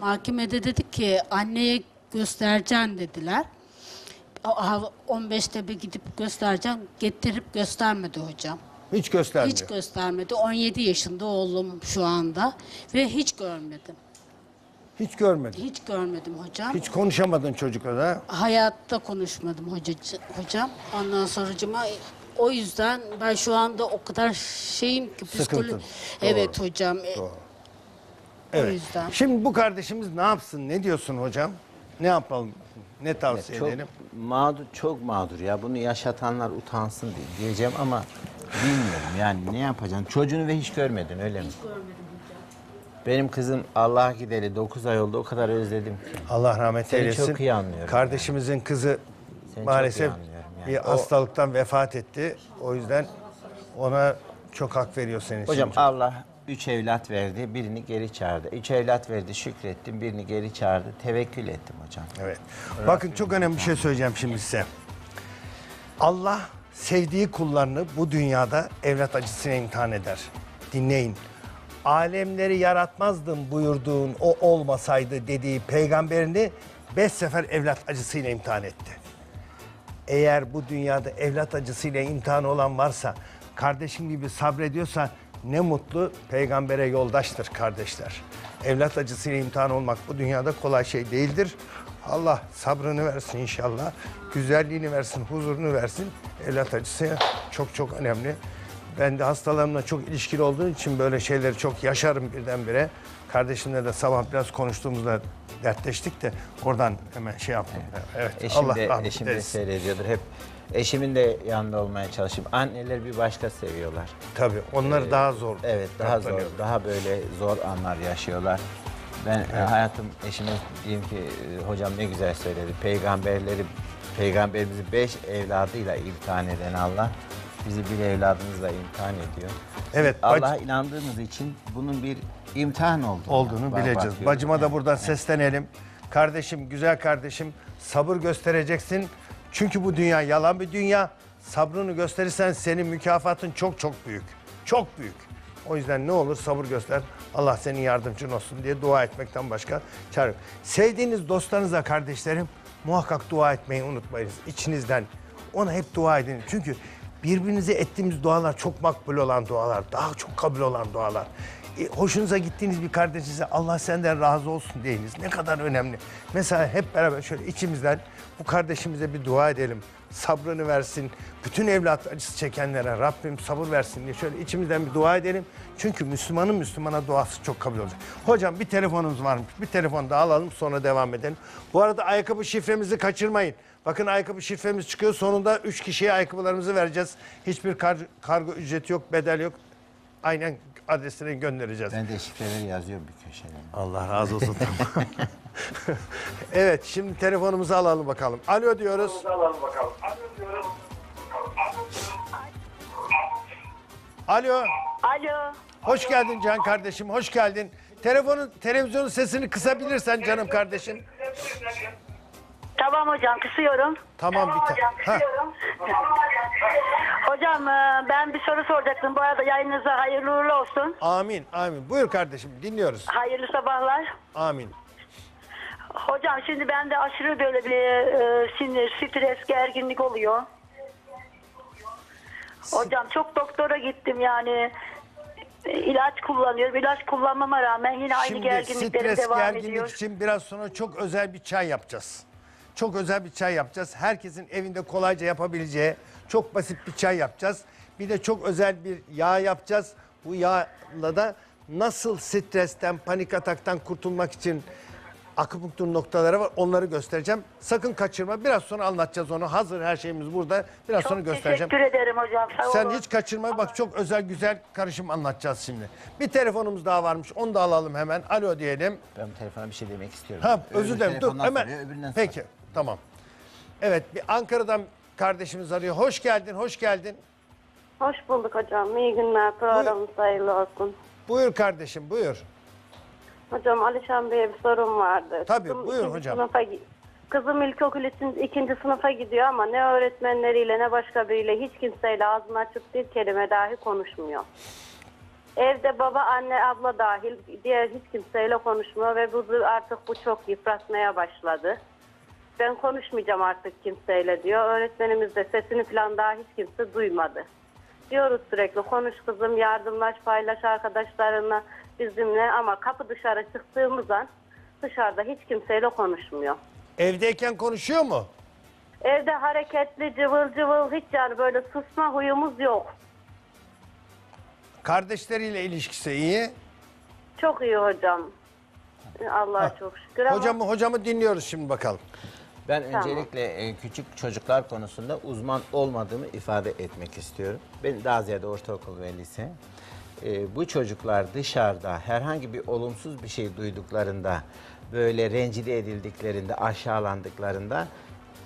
mahkemede dedi ki anneye göstereceksin dediler. A- 15'te bir gidip göstereceğim. Getirip göstermedi hocam. Hiç göstermiyor. Hiç göstermedi. 17 yaşında oğlum şu anda ve hiç görmedim. Hiç görmedim. Hiç görmedim hocam. Hiç konuşamadın çocukla da. Hayatta konuşmadım hocacı, hocam. Ondan sonra o yüzden ben şu anda o kadar şeyim ki Sıkıntın. psikolo- Evet hocam. e, Doğru. O Evet. yüzden. Şimdi bu kardeşimiz ne yapsın? Ne diyorsun hocam? Ne yapalım? Ne tavsiye Çok edelim? mağdur, çok mağdur ya. Bunu yaşatanlar utansın diye diyeceğim ama bilmiyorum yani ne yapacaksın? Çocuğunu ve hiç görmedin öyle mi? Benim kızım Allah'a gideli 9 ay oldu o kadar özledim ki. Allah rahmet Seni eylesin. çok iyi anlıyorum Kardeşimizin kızı Seni maalesef yani. bir O- hastalıktan vefat etti. O yüzden ona çok hak veriyor senin için. Hocam Allah üç evlat verdi, birini geri çağırdı. Üç evlat verdi, şükrettim, birini geri çağırdı. Tevekkül ettim hocam. Evet. Bakın çok önemli bir şey söyleyeceğim şimdi size. Allah sevdiği kullarını bu dünyada evlat acısına imtihan eder. Dinleyin. Alemleri yaratmazdım buyurduğun o olmasaydı dediği peygamberini beş sefer evlat acısıyla imtihan etti. Eğer bu dünyada evlat acısıyla imtihan olan varsa kardeşim gibi sabrediyorsa ne mutlu peygambere yoldaştır kardeşler. Evlat acısıyla imtihan olmak bu dünyada kolay şey değildir. Allah sabrını versin inşallah. Güzelliğini versin, huzurunu versin. Evlat acısı çok çok önemli. Ben de hastalarımla çok ilişkili olduğum için böyle şeyleri çok yaşarım birdenbire. Kardeşimle de sabah biraz konuştuğumuzda dertleştik de oradan hemen şey yaptım. Evet. Eşim Allah de, rahmet eşim de seyrediyordur. Hep eşimin de yanında olmaya çalışayım. Anneler bir başka seviyorlar. Tabii onlar Ee, daha zor. Evet daha zor, daha böyle zor anlar yaşıyorlar. Ben e, hayatım eşime diyeyim ki e, hocam ne güzel söyledi. Peygamberleri, peygamberimizi beş evladıyla imtihan eden Allah bizi bir evladımızla imtihan ediyor. Evet, Allah'a bac- inandığımız için bunun bir imtihan olduğunu, olduğunu bak- bileceğiz. bakıyorum. Bacıma da buradan seslenelim. Kardeşim, güzel kardeşim sabır göstereceksin. Çünkü bu dünya yalan bir dünya. Sabrını gösterirsen senin mükafatın çok çok büyük. Çok büyük. O yüzden ne olur sabır göster. Allah senin yardımcın olsun diye dua etmekten başka çare. Sevdiğiniz dostlarınıza kardeşlerim muhakkak dua etmeyi unutmayınız. İçinizden ona hep dua edin. Çünkü birbirinize ettiğimiz dualar çok makbul olan dualar. Daha çok kabul olan dualar. E, hoşunuza gittiğiniz bir kardeşinize Allah senden razı olsun deyiniz. Ne kadar önemli. Mesela hep beraber şöyle içimizden bu kardeşimize bir dua edelim. Sabrını versin. Bütün evlat acısı çekenlere Rabbim sabır versin diye şöyle içimizden bir dua edelim. Çünkü Müslümanın Müslümana duası çok kabul olacak. Hocam bir telefonumuz varmış. Bir telefon daha alalım sonra devam edelim. Bu arada ayakkabı şifremizi kaçırmayın. Bakın ayakkabı şifremiz çıkıyor. Sonunda 3 kişiye ayakkabılarımızı vereceğiz. Hiçbir kar- kargo ücreti yok, bedel yok. Aynen adresine göndereceğiz. Ben de şifreleri yazıyorum bir köşeye. Allah razı olsun. evet şimdi telefonumuzu alalım bakalım. Alo diyoruz. Alo. Alo. Hoş geldin Can kardeşim. Hoş geldin. Telefonun televizyonun sesini kısabilirsen canım kardeşim. Tamam hocam kısıyorum. Tamam bir ta- Ha. Hocam e, ben bir soru soracaktım. Bu arada yayınınıza hayırlı uğurlu olsun. Amin. Amin. Buyur kardeşim dinliyoruz. Hayırlı sabahlar. Amin. Hocam şimdi bende aşırı böyle bir e, sinir, stres, gerginlik oluyor. Hocam çok doktora gittim yani. E, ilaç kullanıyorum. İlaç kullanmama rağmen yine aynı Şimdi gerginliklerim stres devam gerginlik ediyor. için biraz sonra çok özel bir çay yapacağız. Çok özel bir çay yapacağız. Herkesin evinde kolayca yapabileceği çok basit bir çay yapacağız. Bir de çok özel bir yağ yapacağız. Bu yağla da nasıl stresten, panik ataktan kurtulmak için akupunktur noktaları var. Onları göstereceğim. Sakın kaçırma. Biraz sonra anlatacağız onu. Hazır her şeyimiz burada. Biraz sonra Çok göstereceğim. teşekkür ederim hocam. Sağ Sen olun. hiç kaçırma. Bak çok özel güzel karışım anlatacağız şimdi. Bir telefonumuz daha varmış. Onu da alalım hemen. Alo diyelim. Ben telefona bir şey demek istiyorum. Ha Öbür özür dilerim. Dur telefondan hemen. soruyor, öbüründen Peki soruyor. Tamam. Evet bir Ankara'dan kardeşimiz arıyor. Hoş geldin, hoş geldin. Hoş bulduk hocam. İyi günler. Programınız hayırlı olsun. Buyur kardeşim, buyur. Hocam Alişan Bey'e bir sorum vardı. Tabii, buyur ikinci hocam. Sınıfa, gi- kızım ilkokul için ikinci sınıfa gidiyor ama ne öğretmenleriyle ne başka biriyle hiç kimseyle ağzını açıp bir kelime dahi konuşmuyor. Evde baba, anne, abla dahil diğer hiç kimseyle konuşmuyor ve bu artık bu çok yıpratmaya başladı. Ben konuşmayacağım artık kimseyle diyor. Öğretmenimiz de sesini falan daha hiç kimse duymadı. Diyoruz sürekli konuş kızım, yardımlaş, paylaş arkadaşlarınla bizimle ama kapı dışarı çıktığımız an dışarıda hiç kimseyle konuşmuyor. Evdeyken konuşuyor mu? Evde hareketli, cıvıl cıvıl hiç yani böyle susma huyumuz yok. Kardeşleriyle ilişkisi iyi. Çok iyi hocam. Allah'a çok şükür ama Hocamı hocamı dinliyoruz şimdi bakalım. Ben Tamam. öncelikle e, küçük çocuklar konusunda uzman olmadığımı ifade etmek istiyorum. Ben daha ziyade ortaokul ve lise. E, bu çocuklar dışarıda herhangi bir olumsuz bir şey duyduklarında, böyle rencide edildiklerinde, aşağılandıklarında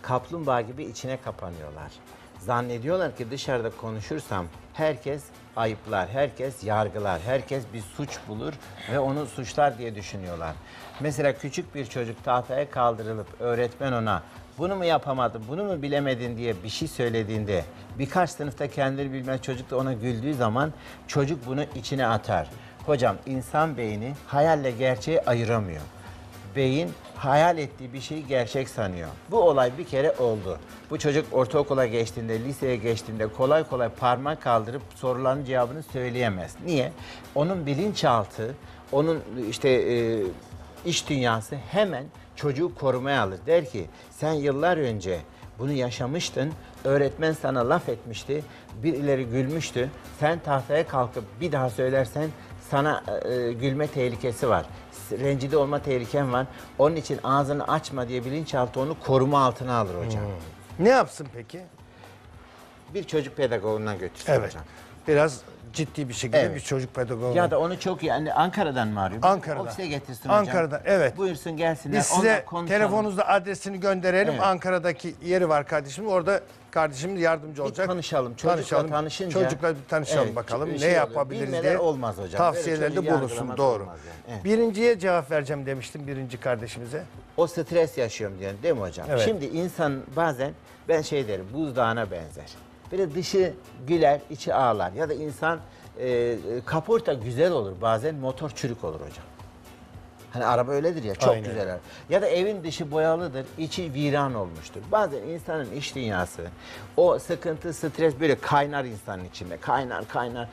kaplumbağa gibi içine kapanıyorlar. Zannediyorlar ki dışarıda konuşursam herkes ayıplar, herkes yargılar, herkes bir suç bulur ve onu suçlar diye düşünüyorlar. Mesela küçük bir çocuk tahtaya kaldırılıp öğretmen ona bunu mu yapamadın, bunu mu bilemedin diye bir şey söylediğinde birkaç sınıfta kendini bilmez çocuk da ona güldüğü zaman çocuk bunu içine atar. Hocam insan beyni hayalle gerçeği ayıramıyor beyin hayal ettiği bir şeyi gerçek sanıyor. Bu olay bir kere oldu. Bu çocuk ortaokula geçtiğinde, liseye geçtiğinde kolay kolay parmak kaldırıp soruların cevabını söyleyemez. Niye? Onun bilinçaltı, onun işte e, iş dünyası hemen çocuğu korumaya alır. Der ki sen yıllar önce bunu yaşamıştın, öğretmen sana laf etmişti, birileri gülmüştü. Sen tahtaya kalkıp bir daha söylersen sana e, gülme tehlikesi var. Rencide olma tehliken var. Onun için ağzını açma diye bilinçaltı onu koruma altına alır hocam. Ne yapsın peki? Bir çocuk pedagogundan götürsün Evet. hocam. Biraz ciddi bir şekilde Evet. bir çocuk pedagogu. Ya da onu çok iyi, hani Ankara'dan mı arıyor? Ankara'da. Ofise getirsin hocam. Ankara'da evet. Buyursun gelsinler. Biz onunla size konuşalım. telefonunuzda adresini gönderelim. Evet. Ankara'daki yeri var kardeşim. Orada kardeşimiz yardımcı olacak. tanışalım. Çocukla tanışınca- Çocukla bir tanışalım Evet, bakalım. şey Ne oluyor, yapabiliriz diye. olmaz hocam. Tavsiyelerde bulunsun. Doğru. yani. Evet. Birinciye cevap vereceğim demiştim birinci kardeşimize. O stres yaşıyorum diyen değil mi hocam? Evet. Şimdi insan bazen ben şey derim buzdağına benzer. Böyle dışı güler, içi ağlar. Ya da insan e, e, kaporta güzel olur bazen motor çürük olur hocam. Hani araba öyledir ya çok Aynen. güzel. araba. Ya da evin dışı boyalıdır, içi viran olmuştur. Bazen insanın iş dünyası, o sıkıntı, stres böyle kaynar insanın içinde. Kaynar, kaynar.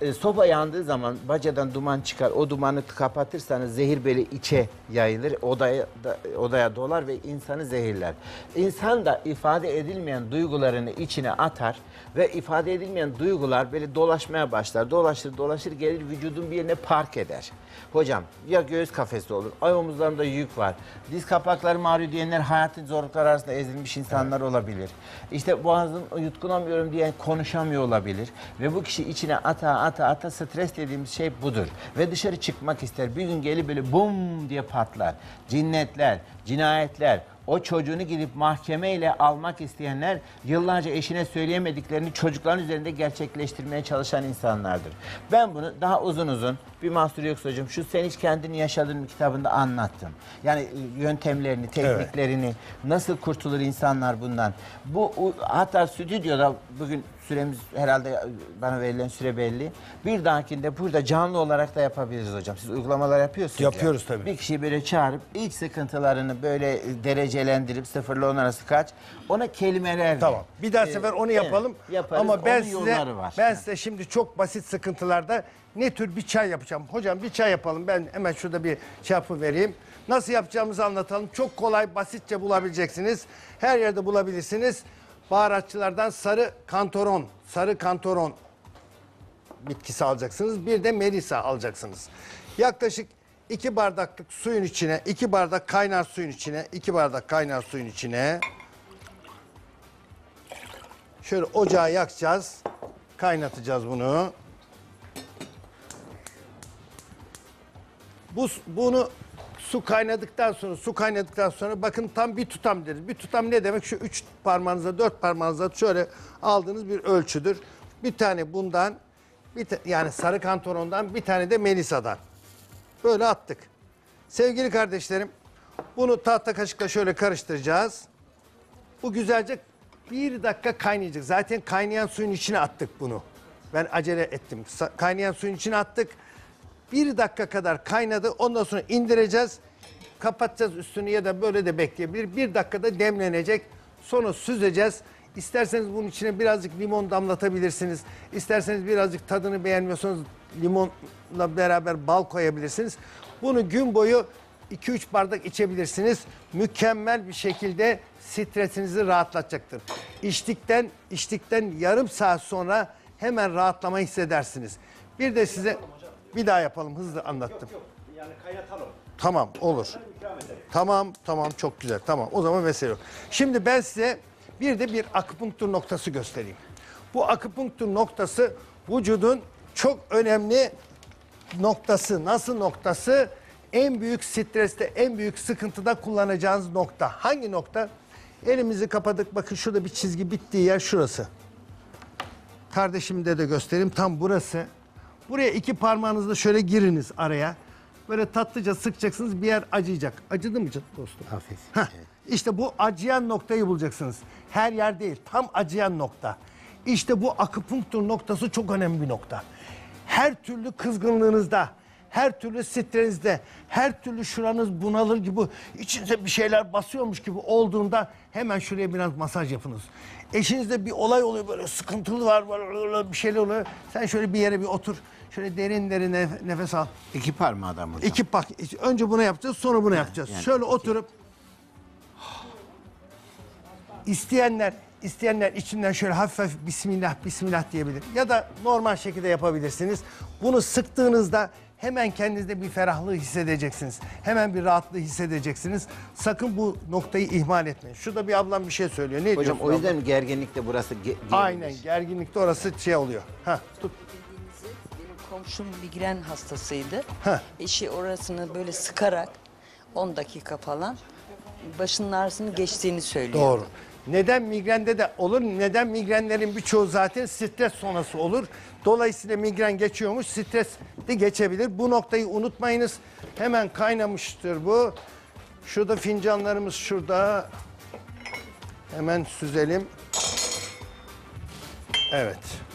E, soba yandığı zaman bacadan duman çıkar. O dumanı kapatırsanız zehir böyle içe yayılır, odaya da- odaya dolar ve insanı zehirler. İnsan da ifade edilmeyen duygularını içine atar ve ifade edilmeyen duygular böyle dolaşmaya başlar. Dolaşır, dolaşır gelir vücudun bir yerine park eder. Hocam ya göğüs kafesi olur, ay omuzlarımda yük var, diz kapaklarım ağrıyor diyenler hayatın zorlukları arasında ezilmiş insanlar olabilir. İşte boğazım yutkunamıyorum diye konuşamıyor olabilir. Ve bu kişi içine ata ata ata stres dediğimiz şey budur. Ve dışarı çıkmak ister. Bir gün gelip böyle bum diye patlar. Cinnetler, cinayetler, o çocuğunu gidip mahkemeyle almak isteyenler yıllarca eşine söyleyemediklerini çocukların üzerinde gerçekleştirmeye çalışan insanlardır. Ben bunu daha uzun uzun bir mahsur yoksa hocam şu sen hiç kendini yaşadığın mı kitabında anlattım. Yani e, yöntemlerini, tekniklerini nasıl kurtulur insanlar bundan. Bu hatta stüdyoda bugün süremiz herhalde bana verilen süre belli. Bir dahakinde burada canlı olarak da yapabiliriz hocam. Siz uygulamalar yapıyorsunuz ya. Yapıyoruz tabii. Bir kişiyi böyle çağırıp ilk sıkıntılarını böyle derecelendirip sıfırla on arası kaç ona kelimeler Tamam. Bir daha sefer onu yapalım. Evet, yaparız. Ama ben Onun size yolları var. ben size şimdi çok basit sıkıntılarda ne tür bir çay yapacağım. Hocam bir çay yapalım. Ben hemen şurada bir şey vereyim. Nasıl yapacağımızı anlatalım. Çok kolay, basitçe bulabileceksiniz. Her yerde bulabilirsiniz. Baharatçılardan sarı kantoron, sarı kantoron bitkisi alacaksınız. Bir de melisa alacaksınız. Yaklaşık iki bardaklık suyun içine, iki bardak kaynar suyun içine, iki bardak kaynar suyun içine Şöyle ocağı yakacağız. Kaynatacağız bunu. Bu bunu su kaynadıktan sonra su kaynadıktan sonra bakın tam bir tutam deriz. Bir tutam ne demek? Şu üç parmağınıza dört parmağınıza şöyle aldığınız bir ölçüdür. Bir tane bundan bir ta- yani sarı kantonondan bir tane de melisa'dan. Böyle attık. Sevgili kardeşlerim bunu tahta kaşıkla şöyle karıştıracağız. Bu güzelce bir dakika kaynayacak. Zaten kaynayan suyun içine attık bunu. Ben acele ettim. Kaynayan suyun içine attık. Bir dakika kadar kaynadı. Ondan sonra indireceğiz. Kapatacağız üstünü ya da böyle de bekleyebilir. Bir dakikada demlenecek. Sonra süzeceğiz. İsterseniz bunun içine birazcık limon damlatabilirsiniz. İsterseniz birazcık tadını beğenmiyorsanız limonla beraber bal koyabilirsiniz. Bunu gün boyu 2-3 bardak içebilirsiniz. Mükemmel bir şekilde stresinizi rahatlatacaktır. İçtikten, içtikten yarım saat sonra hemen rahatlama hissedersiniz. Bir de size bir daha yapalım hızlı anlattım. Yani kaynatalım. Tamam olur. Tamam tamam çok güzel tamam o zaman mesele yok. Şimdi ben size bir de bir akupunktur noktası göstereyim. Bu akupunktur noktası vücudun çok önemli noktası. Nasıl noktası? En büyük streste, en büyük sıkıntıda kullanacağınız nokta. Hangi nokta? Elimizi kapadık. Bakın şurada bir çizgi bittiği yer şurası. Kardeşimde de göstereyim. Tam burası. Buraya iki parmağınızla şöyle giriniz araya. Böyle tatlıca sıkacaksınız bir yer acıyacak. Acıdı mı canım dostum? Hafif. Heh, İşte bu acıyan noktayı bulacaksınız. Her yer değil, tam acıyan nokta. İşte bu akupunktur noktası çok önemli bir nokta. Her türlü kızgınlığınızda, her türlü stresinde, her türlü şuranız bunalır gibi, içinize bir şeyler basıyormuş gibi olduğunda hemen şuraya biraz masaj yapınız. Eşinizde bir olay oluyor böyle sıkıntılı var, böyle bir şeyler oluyor. Sen şöyle bir yere bir otur. Şöyle derin derin nef- nefes al. İki parmağdan hocam. İki bak önce bunu yapacağız sonra bunu yapacağız. yani Şöyle oturup isteyenler isteyenler içinden şöyle hafif hafif bismillah bismillah diyebilir. Ya da normal şekilde yapabilirsiniz. Bunu sıktığınızda hemen kendinizde bir ferahlığı hissedeceksiniz. Hemen bir rahatlığı hissedeceksiniz. Sakın bu noktayı ihmal etmeyin. Şurada bir ablam bir şey söylüyor. Ne Hocam diyorsun o yüzden abla? gerginlikte burası ge- Aynen gerilir. gerginlikte orası şey oluyor. Ha tut. Komşum migren hastasıydı. Heh. Eşi orasını böyle sıkarak 10 dakika falan başının ağrısını geçtiğini söylüyor. Doğru. Neden migrende de olur? Neden migrenlerin birçoğu zaten stres sonrası olur. Dolayısıyla migren geçiyormuş, stres de geçebilir. Bu noktayı unutmayınız. Hemen kaynamıştır bu. Şurada fincanlarımız şurada. Hemen süzelim. Evet.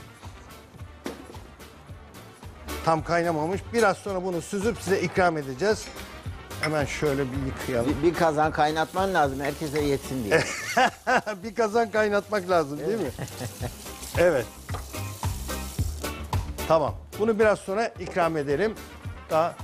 Tam kaynamamış. Biraz sonra bunu süzüp size ikram edeceğiz. Hemen şöyle bir yıkayalım. Bir, bir kazan kaynatman lazım herkese yetsin diye. bir kazan kaynatmak lazım değil mi? evet. Tamam. Bunu biraz sonra ikram edelim. Daha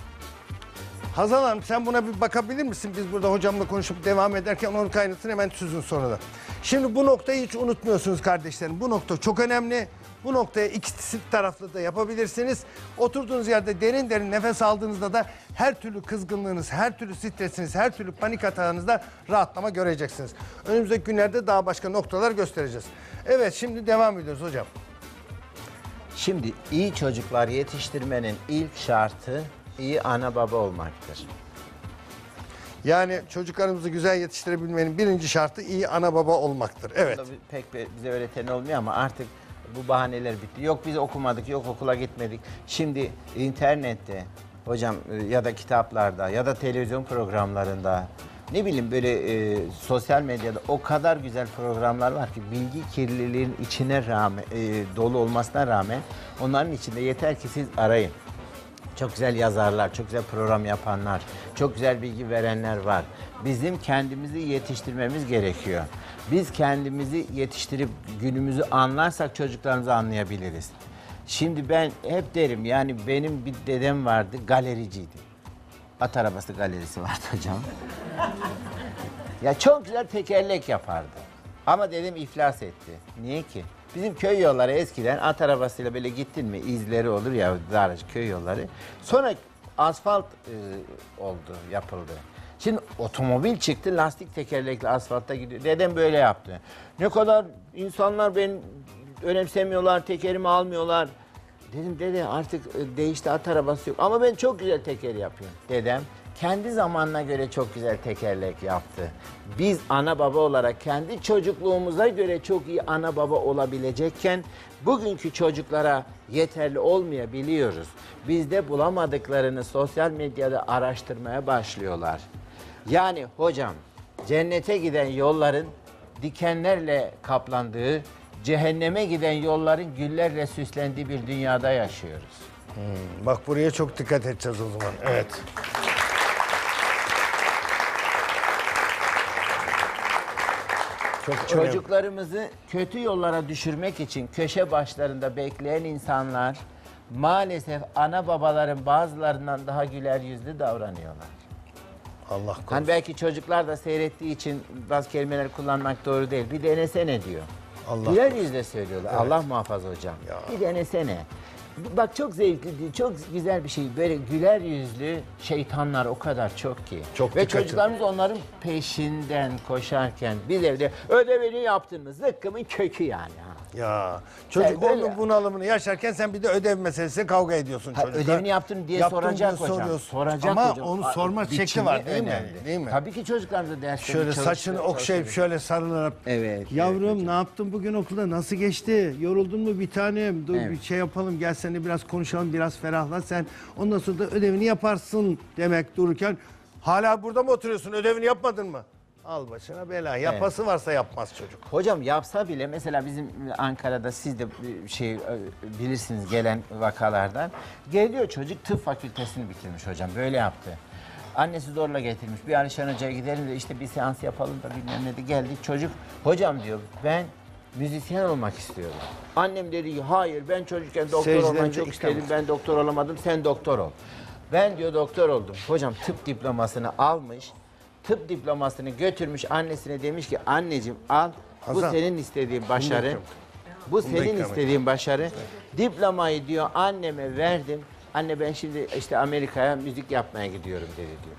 Hazal Hanım sen buna bir bakabilir misin? Biz burada hocamla konuşup devam ederken onu kaynatın hemen süzün sonra da. Şimdi bu noktayı hiç unutmuyorsunuz kardeşlerim. Bu nokta çok önemli. Bu noktaya ikisi taraflı da yapabilirsiniz. Oturduğunuz yerde derin derin nefes aldığınızda da her türlü kızgınlığınız, her türlü stresiniz, her türlü panik atağınızda rahatlama göreceksiniz. Önümüzdeki günlerde daha başka noktalar göstereceğiz. Evet şimdi devam ediyoruz hocam. Şimdi iyi çocuklar yetiştirmenin ilk şartı iyi ana baba olmaktır. Yani çocuklarımızı güzel yetiştirebilmenin birinci şartı iyi ana baba olmaktır. Evet. Pek bize öğreten olmuyor ama artık bu bahaneler bitti. Yok biz okumadık, yok okula gitmedik. Şimdi internette hocam e, ya da kitaplarda ya da televizyon programlarında ne bileyim böyle e, sosyal medyada o kadar güzel programlar var ki bilgi kirliliğin içine rağmen e, dolu olmasına rağmen onların içinde yeter ki siz arayın. Çok güzel yazarlar, çok güzel program yapanlar, çok güzel bilgi verenler var. Bizim kendimizi yetiştirmemiz gerekiyor. Biz kendimizi yetiştirip günümüzü anlarsak çocuklarımızı anlayabiliriz. Şimdi ben hep derim yani benim bir dedem vardı galericiydi. At arabası galerisi vardı hocam. Ya çok güzel tekerlek yapardı. Ama dedim iflas etti. Niye ki? Bizim köy yolları eskiden at arabasıyla böyle gittin mi izleri olur ya daracık köy yolları. Sonra asfalt e, oldu, yapıldı. Şimdi otomobil çıktı lastik tekerlekli asfaltta gidiyor. Dedem böyle yaptı. Ne kadar insanlar beni önemsemiyorlar, tekerimi almıyorlar. Dedim dede artık e, değişti at arabası yok. Ama ben çok güzel teker yapıyorum. Dedem kendi zamanına göre çok güzel tekerlek yaptı. Biz ana baba olarak kendi çocukluğumuza göre çok iyi ana baba olabilecekken bugünkü çocuklara yeterli olmayabiliyoruz. Bizde bulamadıklarını sosyal medyada araştırmaya başlıyorlar. Yani hocam cennete giden yolların dikenlerle kaplandığı, cehenneme giden yolların güllerle süslendiği bir dünyada yaşıyoruz. Bak buraya çok dikkat edeceğiz o zaman. Evet. Çok önemli. Çocuklarımızı kötü yollara düşürmek için köşe başlarında bekleyen insanlar maalesef ana babaların bazılarından daha güler yüzlü davranıyorlar. Allah korusun. Hani belki çocuklar da seyrettiği için bazı kelimeler kullanmak doğru değil. Bir denesene diyor. Allah güler yüzle söylüyorlar. Evet. Allah muhafaza hocam. Bir denesene. Bak çok zevkli, çok güzel bir şey. Böyle güler yüzlü şeytanlar o kadar çok ki. Çok Ve çocuklarımız onların peşinden koşarken biz evde ödevini yaptın mı zıkkımın kökü yani. ha. Ya çocuk böyle- onun bunalımını yaşarken sen bir de ödev meselesi kavga ediyorsun Ha, çocukla. ödevini yaptın diye Yaptım soracak diye hocam. soruyorsun. Soracak Ama hocam. onu sorma şekli biçimi var değil mi? önemli. Değil mi? Tabii ki çocuklarımıza derslerini Şöyle saçını okşayıp şöyle sarılarak. Evet. Yavrum ne yaptın bugün okulda? Nasıl geçti? Yoruldun mu bir tanem? Dur Evet. bir şey yapalım. Gel seninle biraz konuşalım. Biraz ferahla sen. Ondan sonra da ödevini yaparsın demek dururken. Hala burada mı oturuyorsun? Ödevini yapmadın mı? Al başına bela. Yapası varsa yapmaz çocuk. Hocam yapsa bile mesela bizim Ankara'da siz de şey e, bilirsiniz gelen vakalardan. Geliyor çocuk tıp fakültesini bitirmiş hocam böyle yaptı. Annesi zorla getirmiş. Bir Alişan Hoca'ya gidelim de işte bir seans yapalım da bilmem ne de geldik. Çocuk hocam diyor ben müzisyen olmak istiyorum. Annem dedi ki hayır ben çocukken doktor Secdenize olmak çok istedim. Ben doktor olamadım sen doktor ol. Ben diyor doktor oldum. Hocam tıp diplomasını almış. Tıp diplomasını götürmüş annesine demiş ki anneciğim al bu Hasan, senin istediğin başarı. ikram. Bu Bunu da senin ikram et. istediğin başarı. Diplomayı diyor anneme verdim. Anne ben şimdi işte Amerika'ya müzik yapmaya gidiyorum dedi diyor.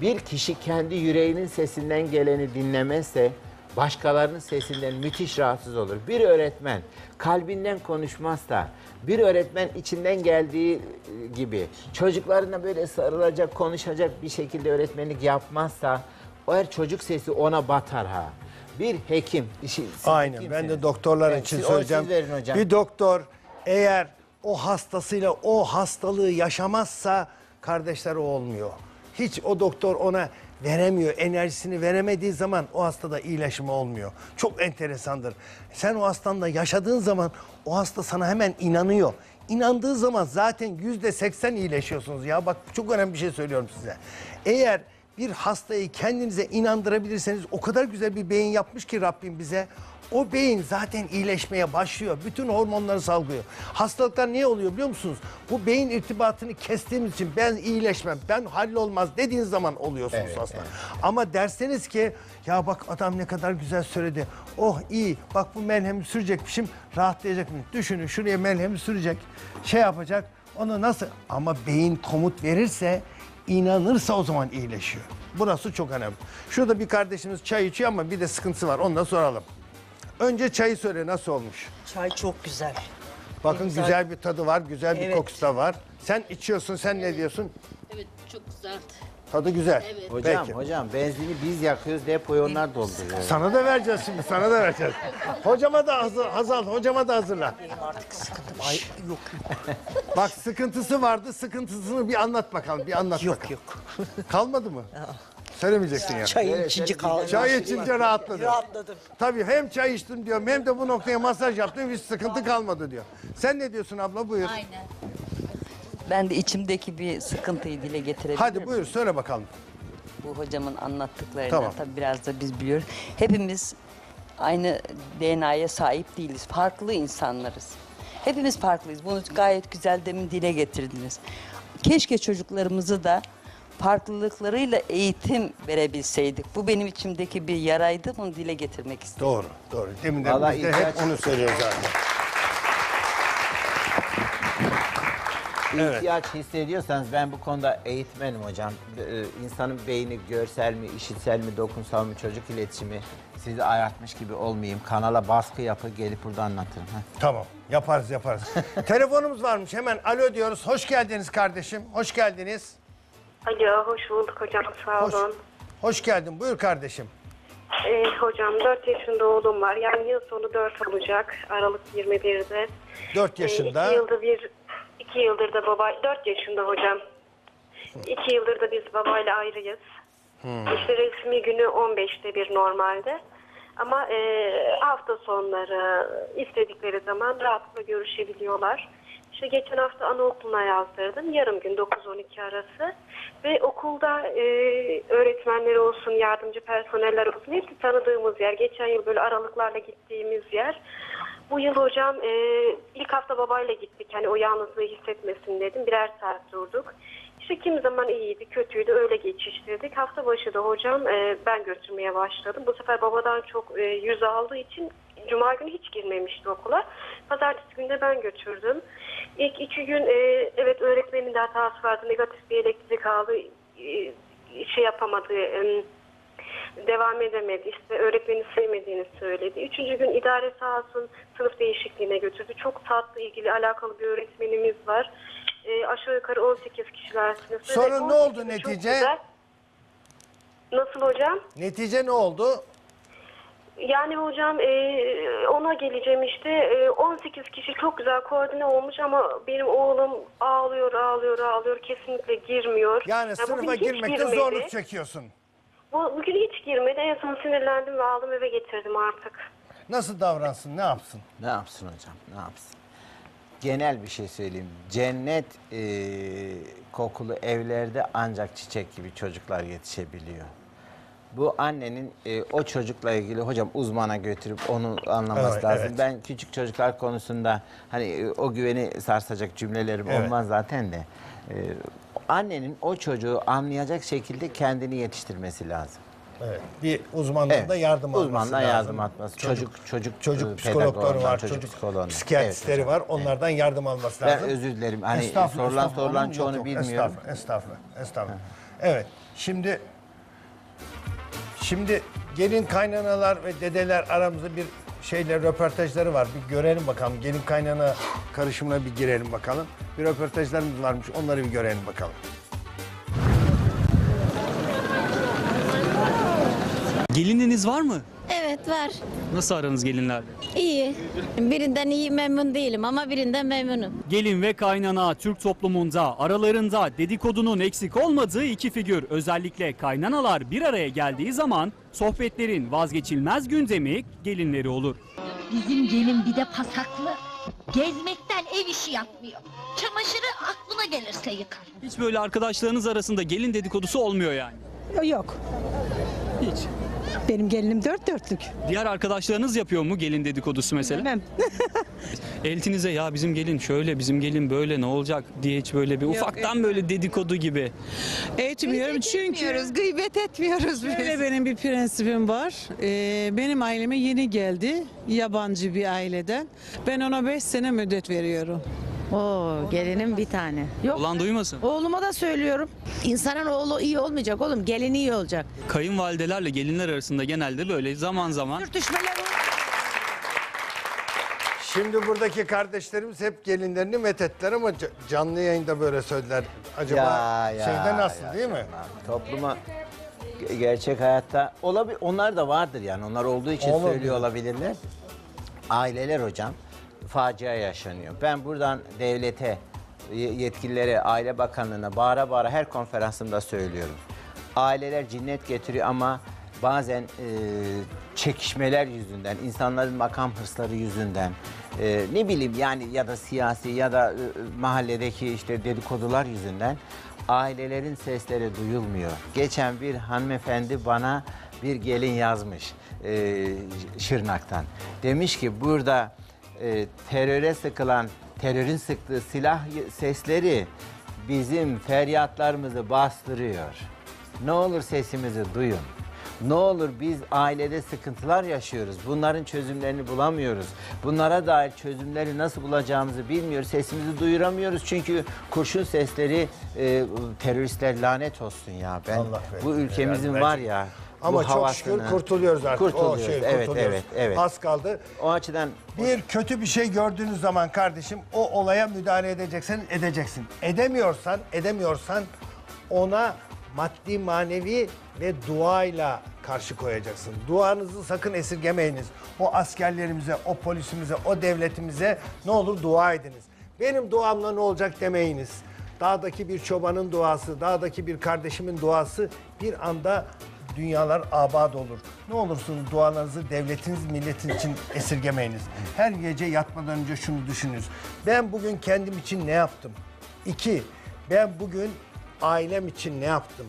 Bir kişi kendi yüreğinin sesinden geleni dinlemezse başkalarının sesinden müthiş rahatsız olur. Bir öğretmen kalbinden konuşmazsa, bir öğretmen içinden geldiği e, gibi çocuklarına böyle sarılacak, konuşacak bir şekilde öğretmenlik yapmazsa o her çocuk sesi ona batar ha. Bir hekim, işi, Aynen. Ben hekimsiniz. de doktorlar Evet, için siz- o söyleyeceğim. Siz verin hocam. Bir doktor eğer o hastasıyla o hastalığı yaşamazsa kardeşler o olmuyor. Hiç o doktor ona veremiyor. Enerjisini veremediği zaman o hastada iyileşme olmuyor. Çok enteresandır. Sen o hastanla yaşadığın zaman o hasta sana hemen inanıyor. İnandığı zaman zaten yüzde seksen iyileşiyorsunuz ya. Bak çok önemli bir şey söylüyorum size. Eğer bir hastayı kendinize inandırabilirseniz o kadar güzel bir beyin yapmış ki Rabbim bize. O beyin zaten iyileşmeye başlıyor. Bütün hormonları salgılıyor. Hastalıklar niye oluyor biliyor musunuz? Bu beyin irtibatını kestiğimiz için ben iyileşmem, ben hallolmaz dediğiniz zaman oluyorsunuz Evet, hasta. Ama derseniz ki ya bak adam ne kadar güzel söyledi. Oh iyi bak bu melhemi sürecekmişim rahatlayacak mı? Düşünün şuraya melhemi sürecek şey yapacak. Onu nasıl? Ama beyin komut verirse inanırsa o zaman iyileşiyor. Burası çok önemli. Şurada bir kardeşimiz çay içiyor ama bir de sıkıntısı var. Onu da soralım. Önce çayı söyle nasıl olmuş? Çay çok güzel. Bakın Güzel. güzel bir tadı var, güzel bir Evet. kokusu da var. Sen içiyorsun, sen ne diyorsun? Evet çok güzel. Tadı güzel. Hocam, Peki. hocam benzini biz yakıyoruz, depoyu onlar dolduruyor. Sana da vereceğiz şimdi, sana da vereceğiz. Hocama da hazır, Hazal, hocama da hazırla. Artık sıkıntım. Ay yok yok. Bak sıkıntısı vardı, sıkıntısını bir anlat bakalım, bir anlat Yok bakalım. yok. Kalmadı mı? Söylemeyeceksin ya. Çay içince kaldı. Çay içince rahatladı. Rahatladım. Tabii hem çay içtim diyorum hem de bu noktaya masaj yaptım hiç sıkıntı kalmadı diyor. Sen ne diyorsun abla buyur. Aynen. Ben de içimdeki bir sıkıntıyı dile getirebilirim. Hadi buyur söyle bakalım. Bu hocamın anlattıklarından Tamam. tabii biraz da biz biliyoruz. Hepimiz aynı DNA'ya sahip değiliz. Farklı insanlarız. Hepimiz farklıyız. Bunu gayet güzel demin dile getirdiniz. Keşke çocuklarımızı da farklılıklarıyla eğitim verebilseydik. Bu benim içimdeki bir yaraydı. Bunu dile getirmek istedim. Doğru, doğru. Demin de Vallahi biz de hep ihtiyaç- onu söylüyoruz zaten. İhtiyaç hissediyorsanız ben bu konuda eğitmenim hocam. Ee, insanın beyni görsel mi, işitsel mi, dokunsal mı, çocuk iletişimi sizi ayartmış gibi olmayayım. Kanala baskı yapı gelip burada anlatırım. Heh. Tamam yaparız yaparız. Telefonumuz varmış hemen alo diyoruz. Hoş geldiniz kardeşim. Hoş geldiniz. Alo, hoş bulduk hocam. Sağ Hoş, olun. hoş geldin. Buyur kardeşim. Ee, hocam 4 yaşında oğlum var. Yani yıl sonu 4 olacak. Aralık 21'de. 4 yaşında. 2 yıldır bir 2 yıldır da baba 4 yaşında hocam. 2 yıldır da biz babayla ayrıyız. Hmm. İşte resmi günü 15'te bir normalde. Ama e, hafta sonları istedikleri zaman rahatlıkla görüşebiliyorlar. İşte geçen hafta anaokuluna yazdırdım. Yarım gün 9-12 arası. Ve okulda e, öğretmenleri olsun, yardımcı personeller olsun hepsi tanıdığımız yer. Geçen yıl böyle aralıklarla gittiğimiz yer. Bu yıl hocam e, ilk hafta babayla gittik. Hani o yalnızlığı hissetmesin dedim. Birer saat durduk. İşte kimi zaman iyiydi, kötüydü öyle geçiştirdik. Hafta başı da hocam e, ben götürmeye başladım. Bu sefer babadan çok e, yüz aldığı için Cuma günü hiç girmemişti okula. Pazartesi günü de ben götürdüm. İlk iki gün e, evet öğretmenin de hatası vardı. Negatif bir elektrik aldı. E, şey yapamadı. e, devam edemedi. İşte öğretmeni sevmediğini söyledi. Üçüncü gün idare sağ olsun sınıf değişikliğine götürdü. Çok tatlı ilgili alakalı bir öğretmenimiz var. E, aşağı yukarı 18 kişiler sınıfı. Sonra ne oldu 18'i çok netice? güzel. Nasıl hocam? Netice ne oldu? Yani hocam e, ona geleceğim işte E, 18 kişi çok güzel koordine olmuş ama benim oğlum ağlıyor ağlıyor ağlıyor kesinlikle girmiyor. Yani Ya sınıfa bugün hiç girmekte girmedi. zorluk çekiyorsun. Bu, bugün hiç girmedi. En son sinirlendim ve aldım eve getirdim artık. Nasıl davransın, ne yapsın? Ne yapsın hocam? Ne yapsın? Genel bir şey söyleyeyim. Cennet e, kokulu evlerde ancak çiçek gibi çocuklar yetişebiliyor. Bu annenin e, o çocukla ilgili hocam uzmana götürüp onu anlaması Evet, lazım. evet. Ben küçük çocuklar konusunda hani e, o güveni sarsacak cümlelerim Evet. olmaz zaten de. E, annenin o çocuğu anlayacak şekilde kendini yetiştirmesi lazım. Evet. Bir uzmandan da yardım alması uzmandan lazım. yardım atması. Çocuk- çocuk, çocuk e, psikologları pedagoglarından, var, çocuk psikoloğundan. psikiyatristleri Evet hocam, var. Onlardan yardım alması Ben lazım. özür dilerim. Hani Estağfurullah, sorulan estağfurullah. sorulan Yok, çoğunu yok, bilmiyorum. Estağfurullah, estağfurullah, estağfurullah. Evet, şimdi şimdi gelin kaynanalar ve dedeler aramızda bir şeyle röportajları var. Bir görelim bakalım. Gelin kaynana karışımına bir girelim bakalım. Bir röportajlarımız varmış. Onları bir görelim bakalım. Gelininiz var mı? Evet var. Nasıl aranız gelinlerle? İyi. Birinden iyi memnun değilim ama birinden memnunum. Gelin ve kaynana Türk toplumunda aralarında dedikodunun eksik olmadığı iki figür. Özellikle kaynanalar bir araya geldiği zaman sohbetlerin vazgeçilmez gündemi gelinleri olur. Bizim gelin bir de pasaklı. Gezmekten ev işi yapmıyor. Çamaşırı aklına gelirse yıkar. Hiç böyle arkadaşlarınız arasında gelin dedikodusu olmuyor yani. Yok. Hiç. Benim gelinim dört dörtlük. Diğer arkadaşlarınız yapıyor mu gelin dedikodusu mesela? Bilmem. Eltinize ya bizim gelin şöyle bizim gelin böyle ne olacak diye hiç böyle bir ufaktan böyle dedikodu gibi. Etmiyorum çünkü gıybet etmiyoruz biz. Şöyle benim bir prensibim var. Ee, benim aileme yeni geldi. Yabancı bir aileden. Ben ona 5 sene müddet veriyorum. Oo, gelinim bir tane. Yok. Ulan duymasın. Oğluma da söylüyorum. İnsanın oğlu iyi olmayacak oğlum. Gelini iyi olacak. Kayınvalidelerle gelinler arasında genelde böyle zaman zaman Sürtüşmeler Şimdi buradaki kardeşlerimiz hep gelinlerini methettiler ama ca- canlı yayında böyle söylediler. Acaba Ya, ya, şeyde nasıl ya, değil mi? Topluma ge- gerçek hayatta olabilir. Onlar da vardır yani. Onlar olduğu için Olabilir. söylüyor olabilirler. Aileler hocam facia yaşanıyor. Ben buradan devlete, ye- yetkililere, Aile Bakanlığı'na bağıra bağıra her konferansımda söylüyorum. Aileler cinnet getiriyor ama bazen e, çekişmeler yüzünden, insanların makam hırsları yüzünden, e, ne bileyim yani ya da siyasi ya da e, mahalledeki işte dedikodular yüzünden ailelerin sesleri duyulmuyor. Geçen bir hanımefendi bana bir gelin yazmış e, Şırnak'tan. Demiş ki burada e, teröre sıkılan, terörün sıktığı silah sesleri bizim feryatlarımızı bastırıyor. Ne olur sesimizi duyun. Ne olur biz ailede sıkıntılar yaşıyoruz. Bunların çözümlerini bulamıyoruz. Bunlara dair çözümleri nasıl bulacağımızı bilmiyoruz. Sesimizi duyuramıyoruz çünkü kurşun sesleri e, teröristler lanet olsun ya. Ben Allah bu ülkemizin Yani var ya Ama çok şükür havasını- kurtuluyoruz artık. Kurtuluyoruz. Şey, evet, kurtuluyoruz. evet, evet. Az kaldı. O açıdan Bir kötü bir şey gördüğünüz zaman kardeşim o olaya müdahale edeceksin, edeceksin. Edemiyorsan, edemiyorsan ona maddi, manevi ve duayla karşı koyacaksın. Duanızı sakın esirgemeyiniz. O askerlerimize, o polisimize, o devletimize ne olur dua ediniz. Benim duamla ne olacak demeyiniz. Dağdaki bir çobanın duası, dağdaki bir kardeşimin duası bir anda dünyalar abad olur. Ne olursunuz dualarınızı devletiniz, milletiniz için esirgemeyiniz. Her gece yatmadan önce şunu düşününüz. Ben bugün kendim için ne yaptım? İki, ben bugün ailem için ne yaptım?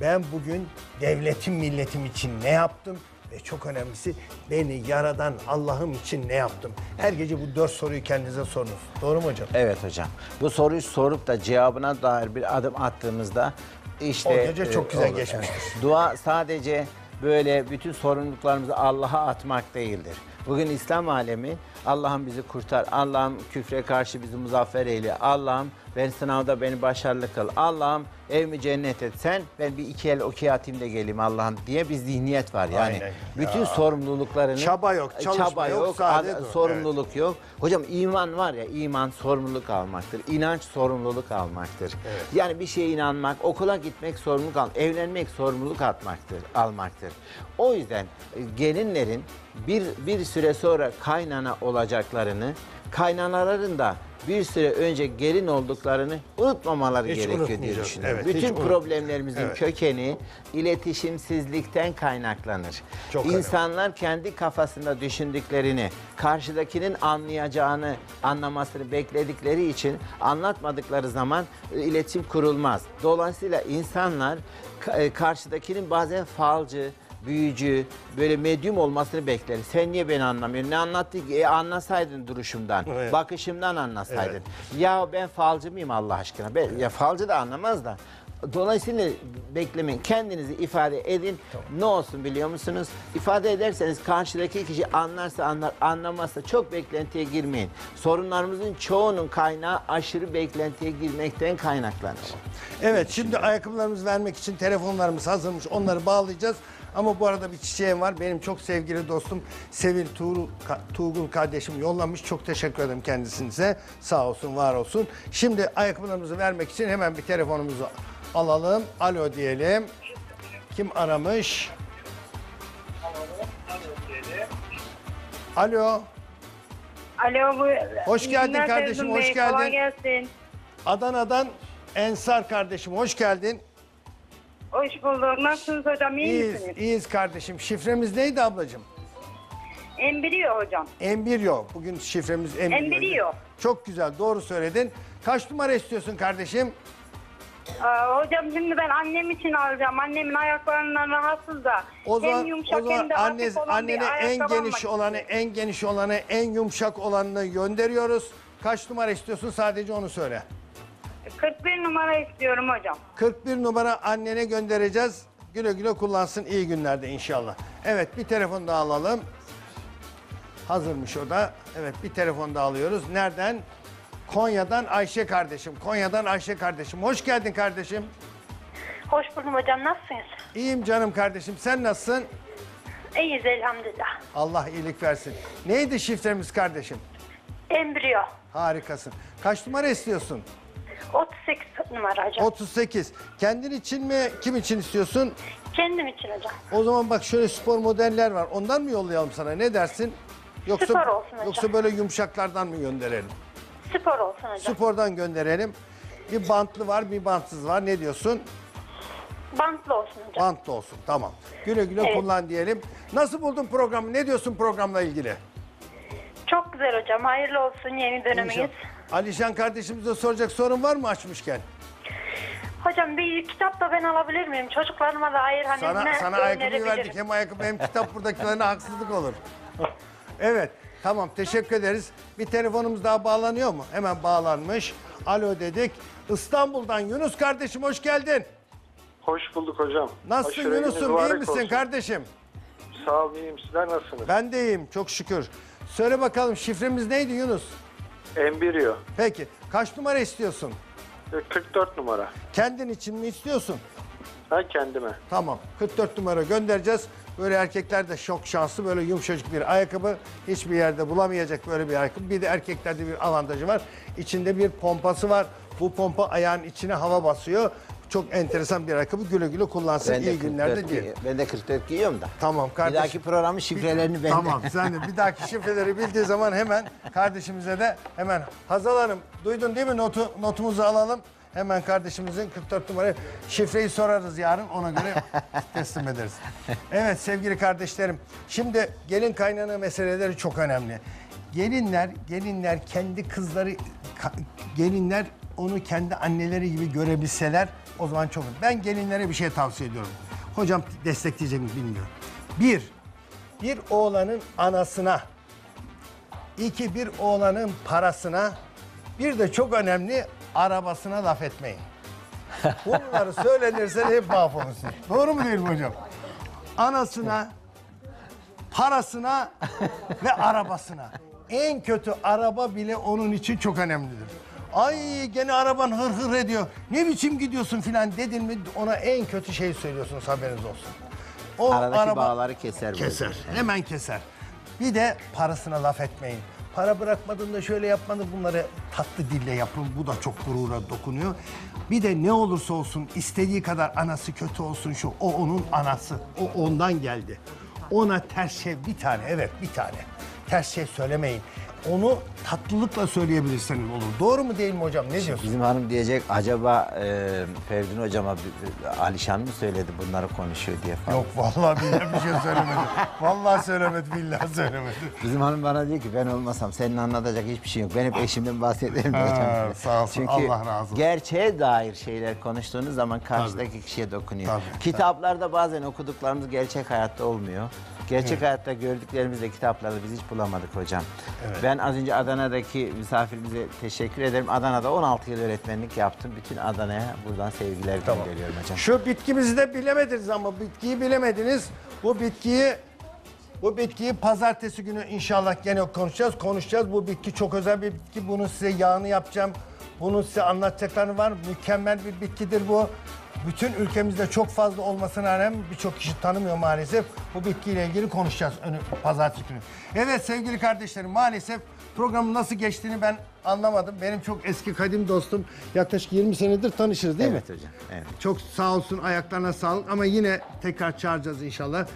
Ben bugün devletim, milletim için ne yaptım? Ve çok önemlisi beni yaradan Allah'ım için ne yaptım? Her gece bu dört soruyu kendinize sorunuz. Doğru mu hocam? Evet hocam. Bu soruyu sorup da cevabına dair bir adım attığımızda işte O gece çok güzel olur. geçmiştir. Dua sadece böyle bütün sorumluluklarımızı Allah'a atmak değildir. Bugün İslam alemi Allah'ım bizi kurtar. Allah'ım küfre karşı bizi muzaffer eyle. Allah'ım ben sınavda beni başarılı kıl. Allah'ım evimi cennet et. Sen ben bir iki el okey atayım da geleyim Allah'ım diye bir zihniyet var. Yani Aynen. bütün Ya. sorumluluklarını Çaba yok, çalışma çaba yok, yok, dur. sorumluluk yok. Hocam iman var ya iman sorumluluk almaktır. İnanç sorumluluk almaktır. Yani bir şeye inanmak, okula gitmek sorumluluk al, evlenmek sorumluluk atmaktır, almaktır. O yüzden e, gelinlerin bir bir süre sonra kaynana olacaklarını, kaynanaların da bir süre önce gelin olduklarını unutmamaları Hiç gerekiyor diye düşünüyorum. Evet, Bütün problemlerimizin Evet. kökeni iletişimsizlikten kaynaklanır. Çok önemli. İnsanlar kendi kafasında düşündüklerini, karşıdakinin anlayacağını, anlamasını bekledikleri için anlatmadıkları zaman e, iletişim kurulmaz. Dolayısıyla insanlar e, karşıdakinin bazen falcı, büyücü, böyle medyum olmasını bekler. Sen niye beni anlamıyorsun? Ne anlattı ki? E, anlasaydın duruşumdan, Evet. bakışımdan anlasaydın. Ya ben falcı mıyım Allah aşkına? Ben, ya falcı da anlamaz da. Dolayısıyla beklemeyin. Kendinizi ifade edin. Ne olsun biliyor musunuz? İfade ederseniz karşıdaki kişi anlarsa anlar, anlamazsa çok beklentiye girmeyin. Sorunlarımızın çoğunun kaynağı aşırı beklentiye girmekten kaynaklanır. Evet şimdi ayakkabılarımızı vermek için telefonlarımız hazırmış. Onları bağlayacağız. Ama bu arada bir çiçeğim var. Benim çok sevgili dostum Sevil Tuğrul, Tuğgul kardeşim yollamış. Çok teşekkür ederim kendisinize. Sağ olsun, var olsun. Şimdi ayakkabılarımızı vermek için hemen bir telefonumuzu alalım. Alo diyelim. Kim aramış? Alo. Alo bu. Hoş geldin kardeşim, hoş geldin. Kolay gelsin. Adana'dan Ensar kardeşim hoş geldin. Hoş bulduk. Nasılsınız hocam? İyi İyiyiz, misiniz? iyiyiz kardeşim. Şifremiz neydi ablacığım? Embriyo hocam. Embriyo. Bugün şifremiz embriyo. Embriyo. Çok güzel, doğru söyledin. Kaç numara istiyorsun kardeşim? Aa, hocam şimdi ben annem için alacağım. Annemin ayaklarından rahatsız da. O zaman, hem yumuşak o zaman hem de anne, hafif olan bir annene en ayakkabı almak geniş olanı, istiyorum. en geniş olanı, en yumuşak olanını gönderiyoruz. Kaç numara istiyorsun sadece onu söyle. 41 numara istiyorum hocam. 41 numara annene göndereceğiz. Güle güle kullansın iyi günlerde inşallah. Evet bir telefon daha alalım. Hazırmış o da. Evet bir telefon daha alıyoruz. Nereden? Konya'dan Ayşe kardeşim. Konya'dan Ayşe kardeşim. Hoş geldin kardeşim. Hoş buldum hocam. Nasılsınız? İyiyim canım kardeşim. Sen nasılsın? İyiyiz elhamdülillah. Allah iyilik versin. Neydi şifremiz kardeşim? Embriyo. Harikasın. Kaç numara istiyorsun? 38 numara hocam. 38. Kendin için mi? Kim için istiyorsun? Kendim için hocam. O zaman bak şöyle spor modeller var. Ondan mı yollayalım sana? Ne dersin? Yoksa Spor olsun hocam. yoksa böyle yumuşaklardan mı gönderelim? Spor olsun hocam. Spordan gönderelim. Bir bantlı var, bir bantsız var. Ne diyorsun? Bantlı olsun hocam. Bantlı olsun. Tamam. Güle güle Evet. kullan diyelim. Nasıl buldun programı? Ne diyorsun programla ilgili? Çok güzel hocam. Hayırlı olsun yeni döneminiz. İnşallah. Alişan kardeşimize soracak sorun var mı açmışken? Hocam bir kitap da ben alabilir miyim? Çocuklarıma da hayır hani Sana, ne sana ayakkabıyı önerebilirim? verdik. Hem ayakkabı hem kitap buradakilerine haksızlık olur. evet. Tamam teşekkür ederiz. Bir telefonumuz daha bağlanıyor mu? Hemen bağlanmış. Alo dedik. İstanbul'dan Yunus kardeşim hoş geldin. Hoş bulduk hocam. Nasılsın Aşure gününüz Yunus'um? İyi mübarek misin olsun. kardeşim? Sağ olun iyiyim. Sizler nasılsınız? Ben de iyiyim çok şükür. Söyle bakalım şifremiz neydi Yunus? Embriyo. Peki kaç numara istiyorsun? e, 44 numara. Kendin için mi istiyorsun? Ben kendime. Tamam 44 numara göndereceğiz. Böyle erkekler de çok şanslı böyle yumuşacık bir ayakkabı. Hiçbir yerde bulamayacak böyle bir ayakkabı. Bir de erkeklerde bir avantajı var. İçinde bir pompası var. Bu pompa ayağın içine hava basıyor. Çok enteresan bir ayakkabı. Güle güle kullansın. Ben de İyi günlerde 44 diye. giyiyorum. Ben de 44 giyiyorum da. Tamam Bir kardeşim. dahaki programın şifrelerini ben Tamam sen de bir dahaki şifreleri bildiği zaman hemen kardeşimize de hemen Hazal Hanım duydun değil mi notu notumuzu alalım. Hemen kardeşimizin 44 numara şifreyi sorarız yarın ona göre teslim ederiz. Evet sevgili kardeşlerim şimdi gelin kaynana meseleleri çok önemli. Gelinler gelinler kendi kızları ka- gelinler onu kendi anneleri gibi görebilseler o zaman çok ben gelinlere bir şey tavsiye ediyorum. Hocam destekleyecek mi bilmiyorum. Bir, bir oğlanın anasına, iki bir oğlanın parasına, bir de çok önemli arabasına laf etmeyin. Bunları söylenirse hep mahvolursun. Doğru mu değil mi hocam? Anasına, parasına ve arabasına. En kötü araba bile onun için çok önemlidir. Ay gene araban hır hır ediyor. Ne biçim gidiyorsun filan dedin mi ona en kötü şeyi söylüyorsunuz haberiniz olsun. O Aradaki bağları keser bu. Keser. Hemen keser. Bir de parasına laf etmeyin. Para bırakmadın da şöyle yapmadın bunları tatlı dille yapın. Bu da çok gurura dokunuyor. Bir de ne olursa olsun istediği kadar anası kötü olsun şu. O onun anası. O ondan geldi. Ona ters şey bir tane evet bir tane. ters şey söylemeyin. Onu tatlılıkla söyleyebilirseniz olur. Doğru mu değil mi hocam? Ne diyorsun? Bizim hanım diyecek acaba e, Ferdin hocama bir- bir- Alişan mı söyledi bunları konuşuyor diye falan. Yok vallahi billahi bir şey söylemedi. Vallahi söylemedi billahi söylemedi. Bizim hanım bana diyor ki ben olmasam senin anlatacak hiçbir şey yok. Ben hep eşimden bahsederim Ha, hocam. sağ olsun, Çünkü Allah razı olsun. gerçeğe dair şeyler konuştuğunuz zaman karşıdaki kişiye dokunuyor. Kitaplarda bazen okuduklarımız gerçek hayatta olmuyor. Gerçek Evet. hayatta gördüklerimiz de kitaplarda biz hiç bulamadık hocam. Evet. Ben az önce Adana'daki misafirimize teşekkür ederim. Adana'da 16 yıl öğretmenlik yaptım. Bütün Adana'ya buradan sevgiler gönderiyorum hocam. Şu bitkimizi de bilemediniz ama bitkiyi bilemediniz. Bu bitkiyi bu bitkiyi pazartesi günü inşallah gene konuşacağız. Konuşacağız. Bu bitki çok özel bir bitki. Bunu size yağını yapacağım. Bunun size anlatacaklarım var. Mükemmel bir bitkidir bu. Bütün ülkemizde çok fazla olmasına rağmen birçok kişi tanımıyor maalesef. Bu bitkiyle ilgili konuşacağız önü, pazartesi günü. Evet sevgili kardeşlerim maalesef programın nasıl geçtiğini ben anlamadım. Benim çok eski kadim dostum. Yaklaşık 20 senedir tanışırız değil mi? Evet hocam. Evet. Çok sağ olsun ayaklarına sağlık ama yine tekrar çağıracağız inşallah.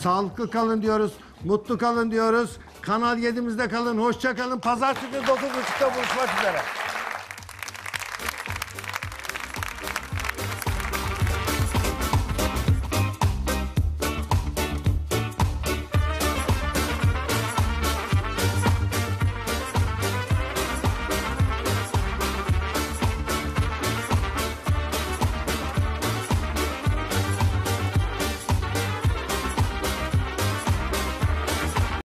Sağlıklı kalın diyoruz, mutlu kalın diyoruz. Kanal 7'mizde kalın, hoşça kalın. Pazartesi günü 9.30'da buluşmak üzere.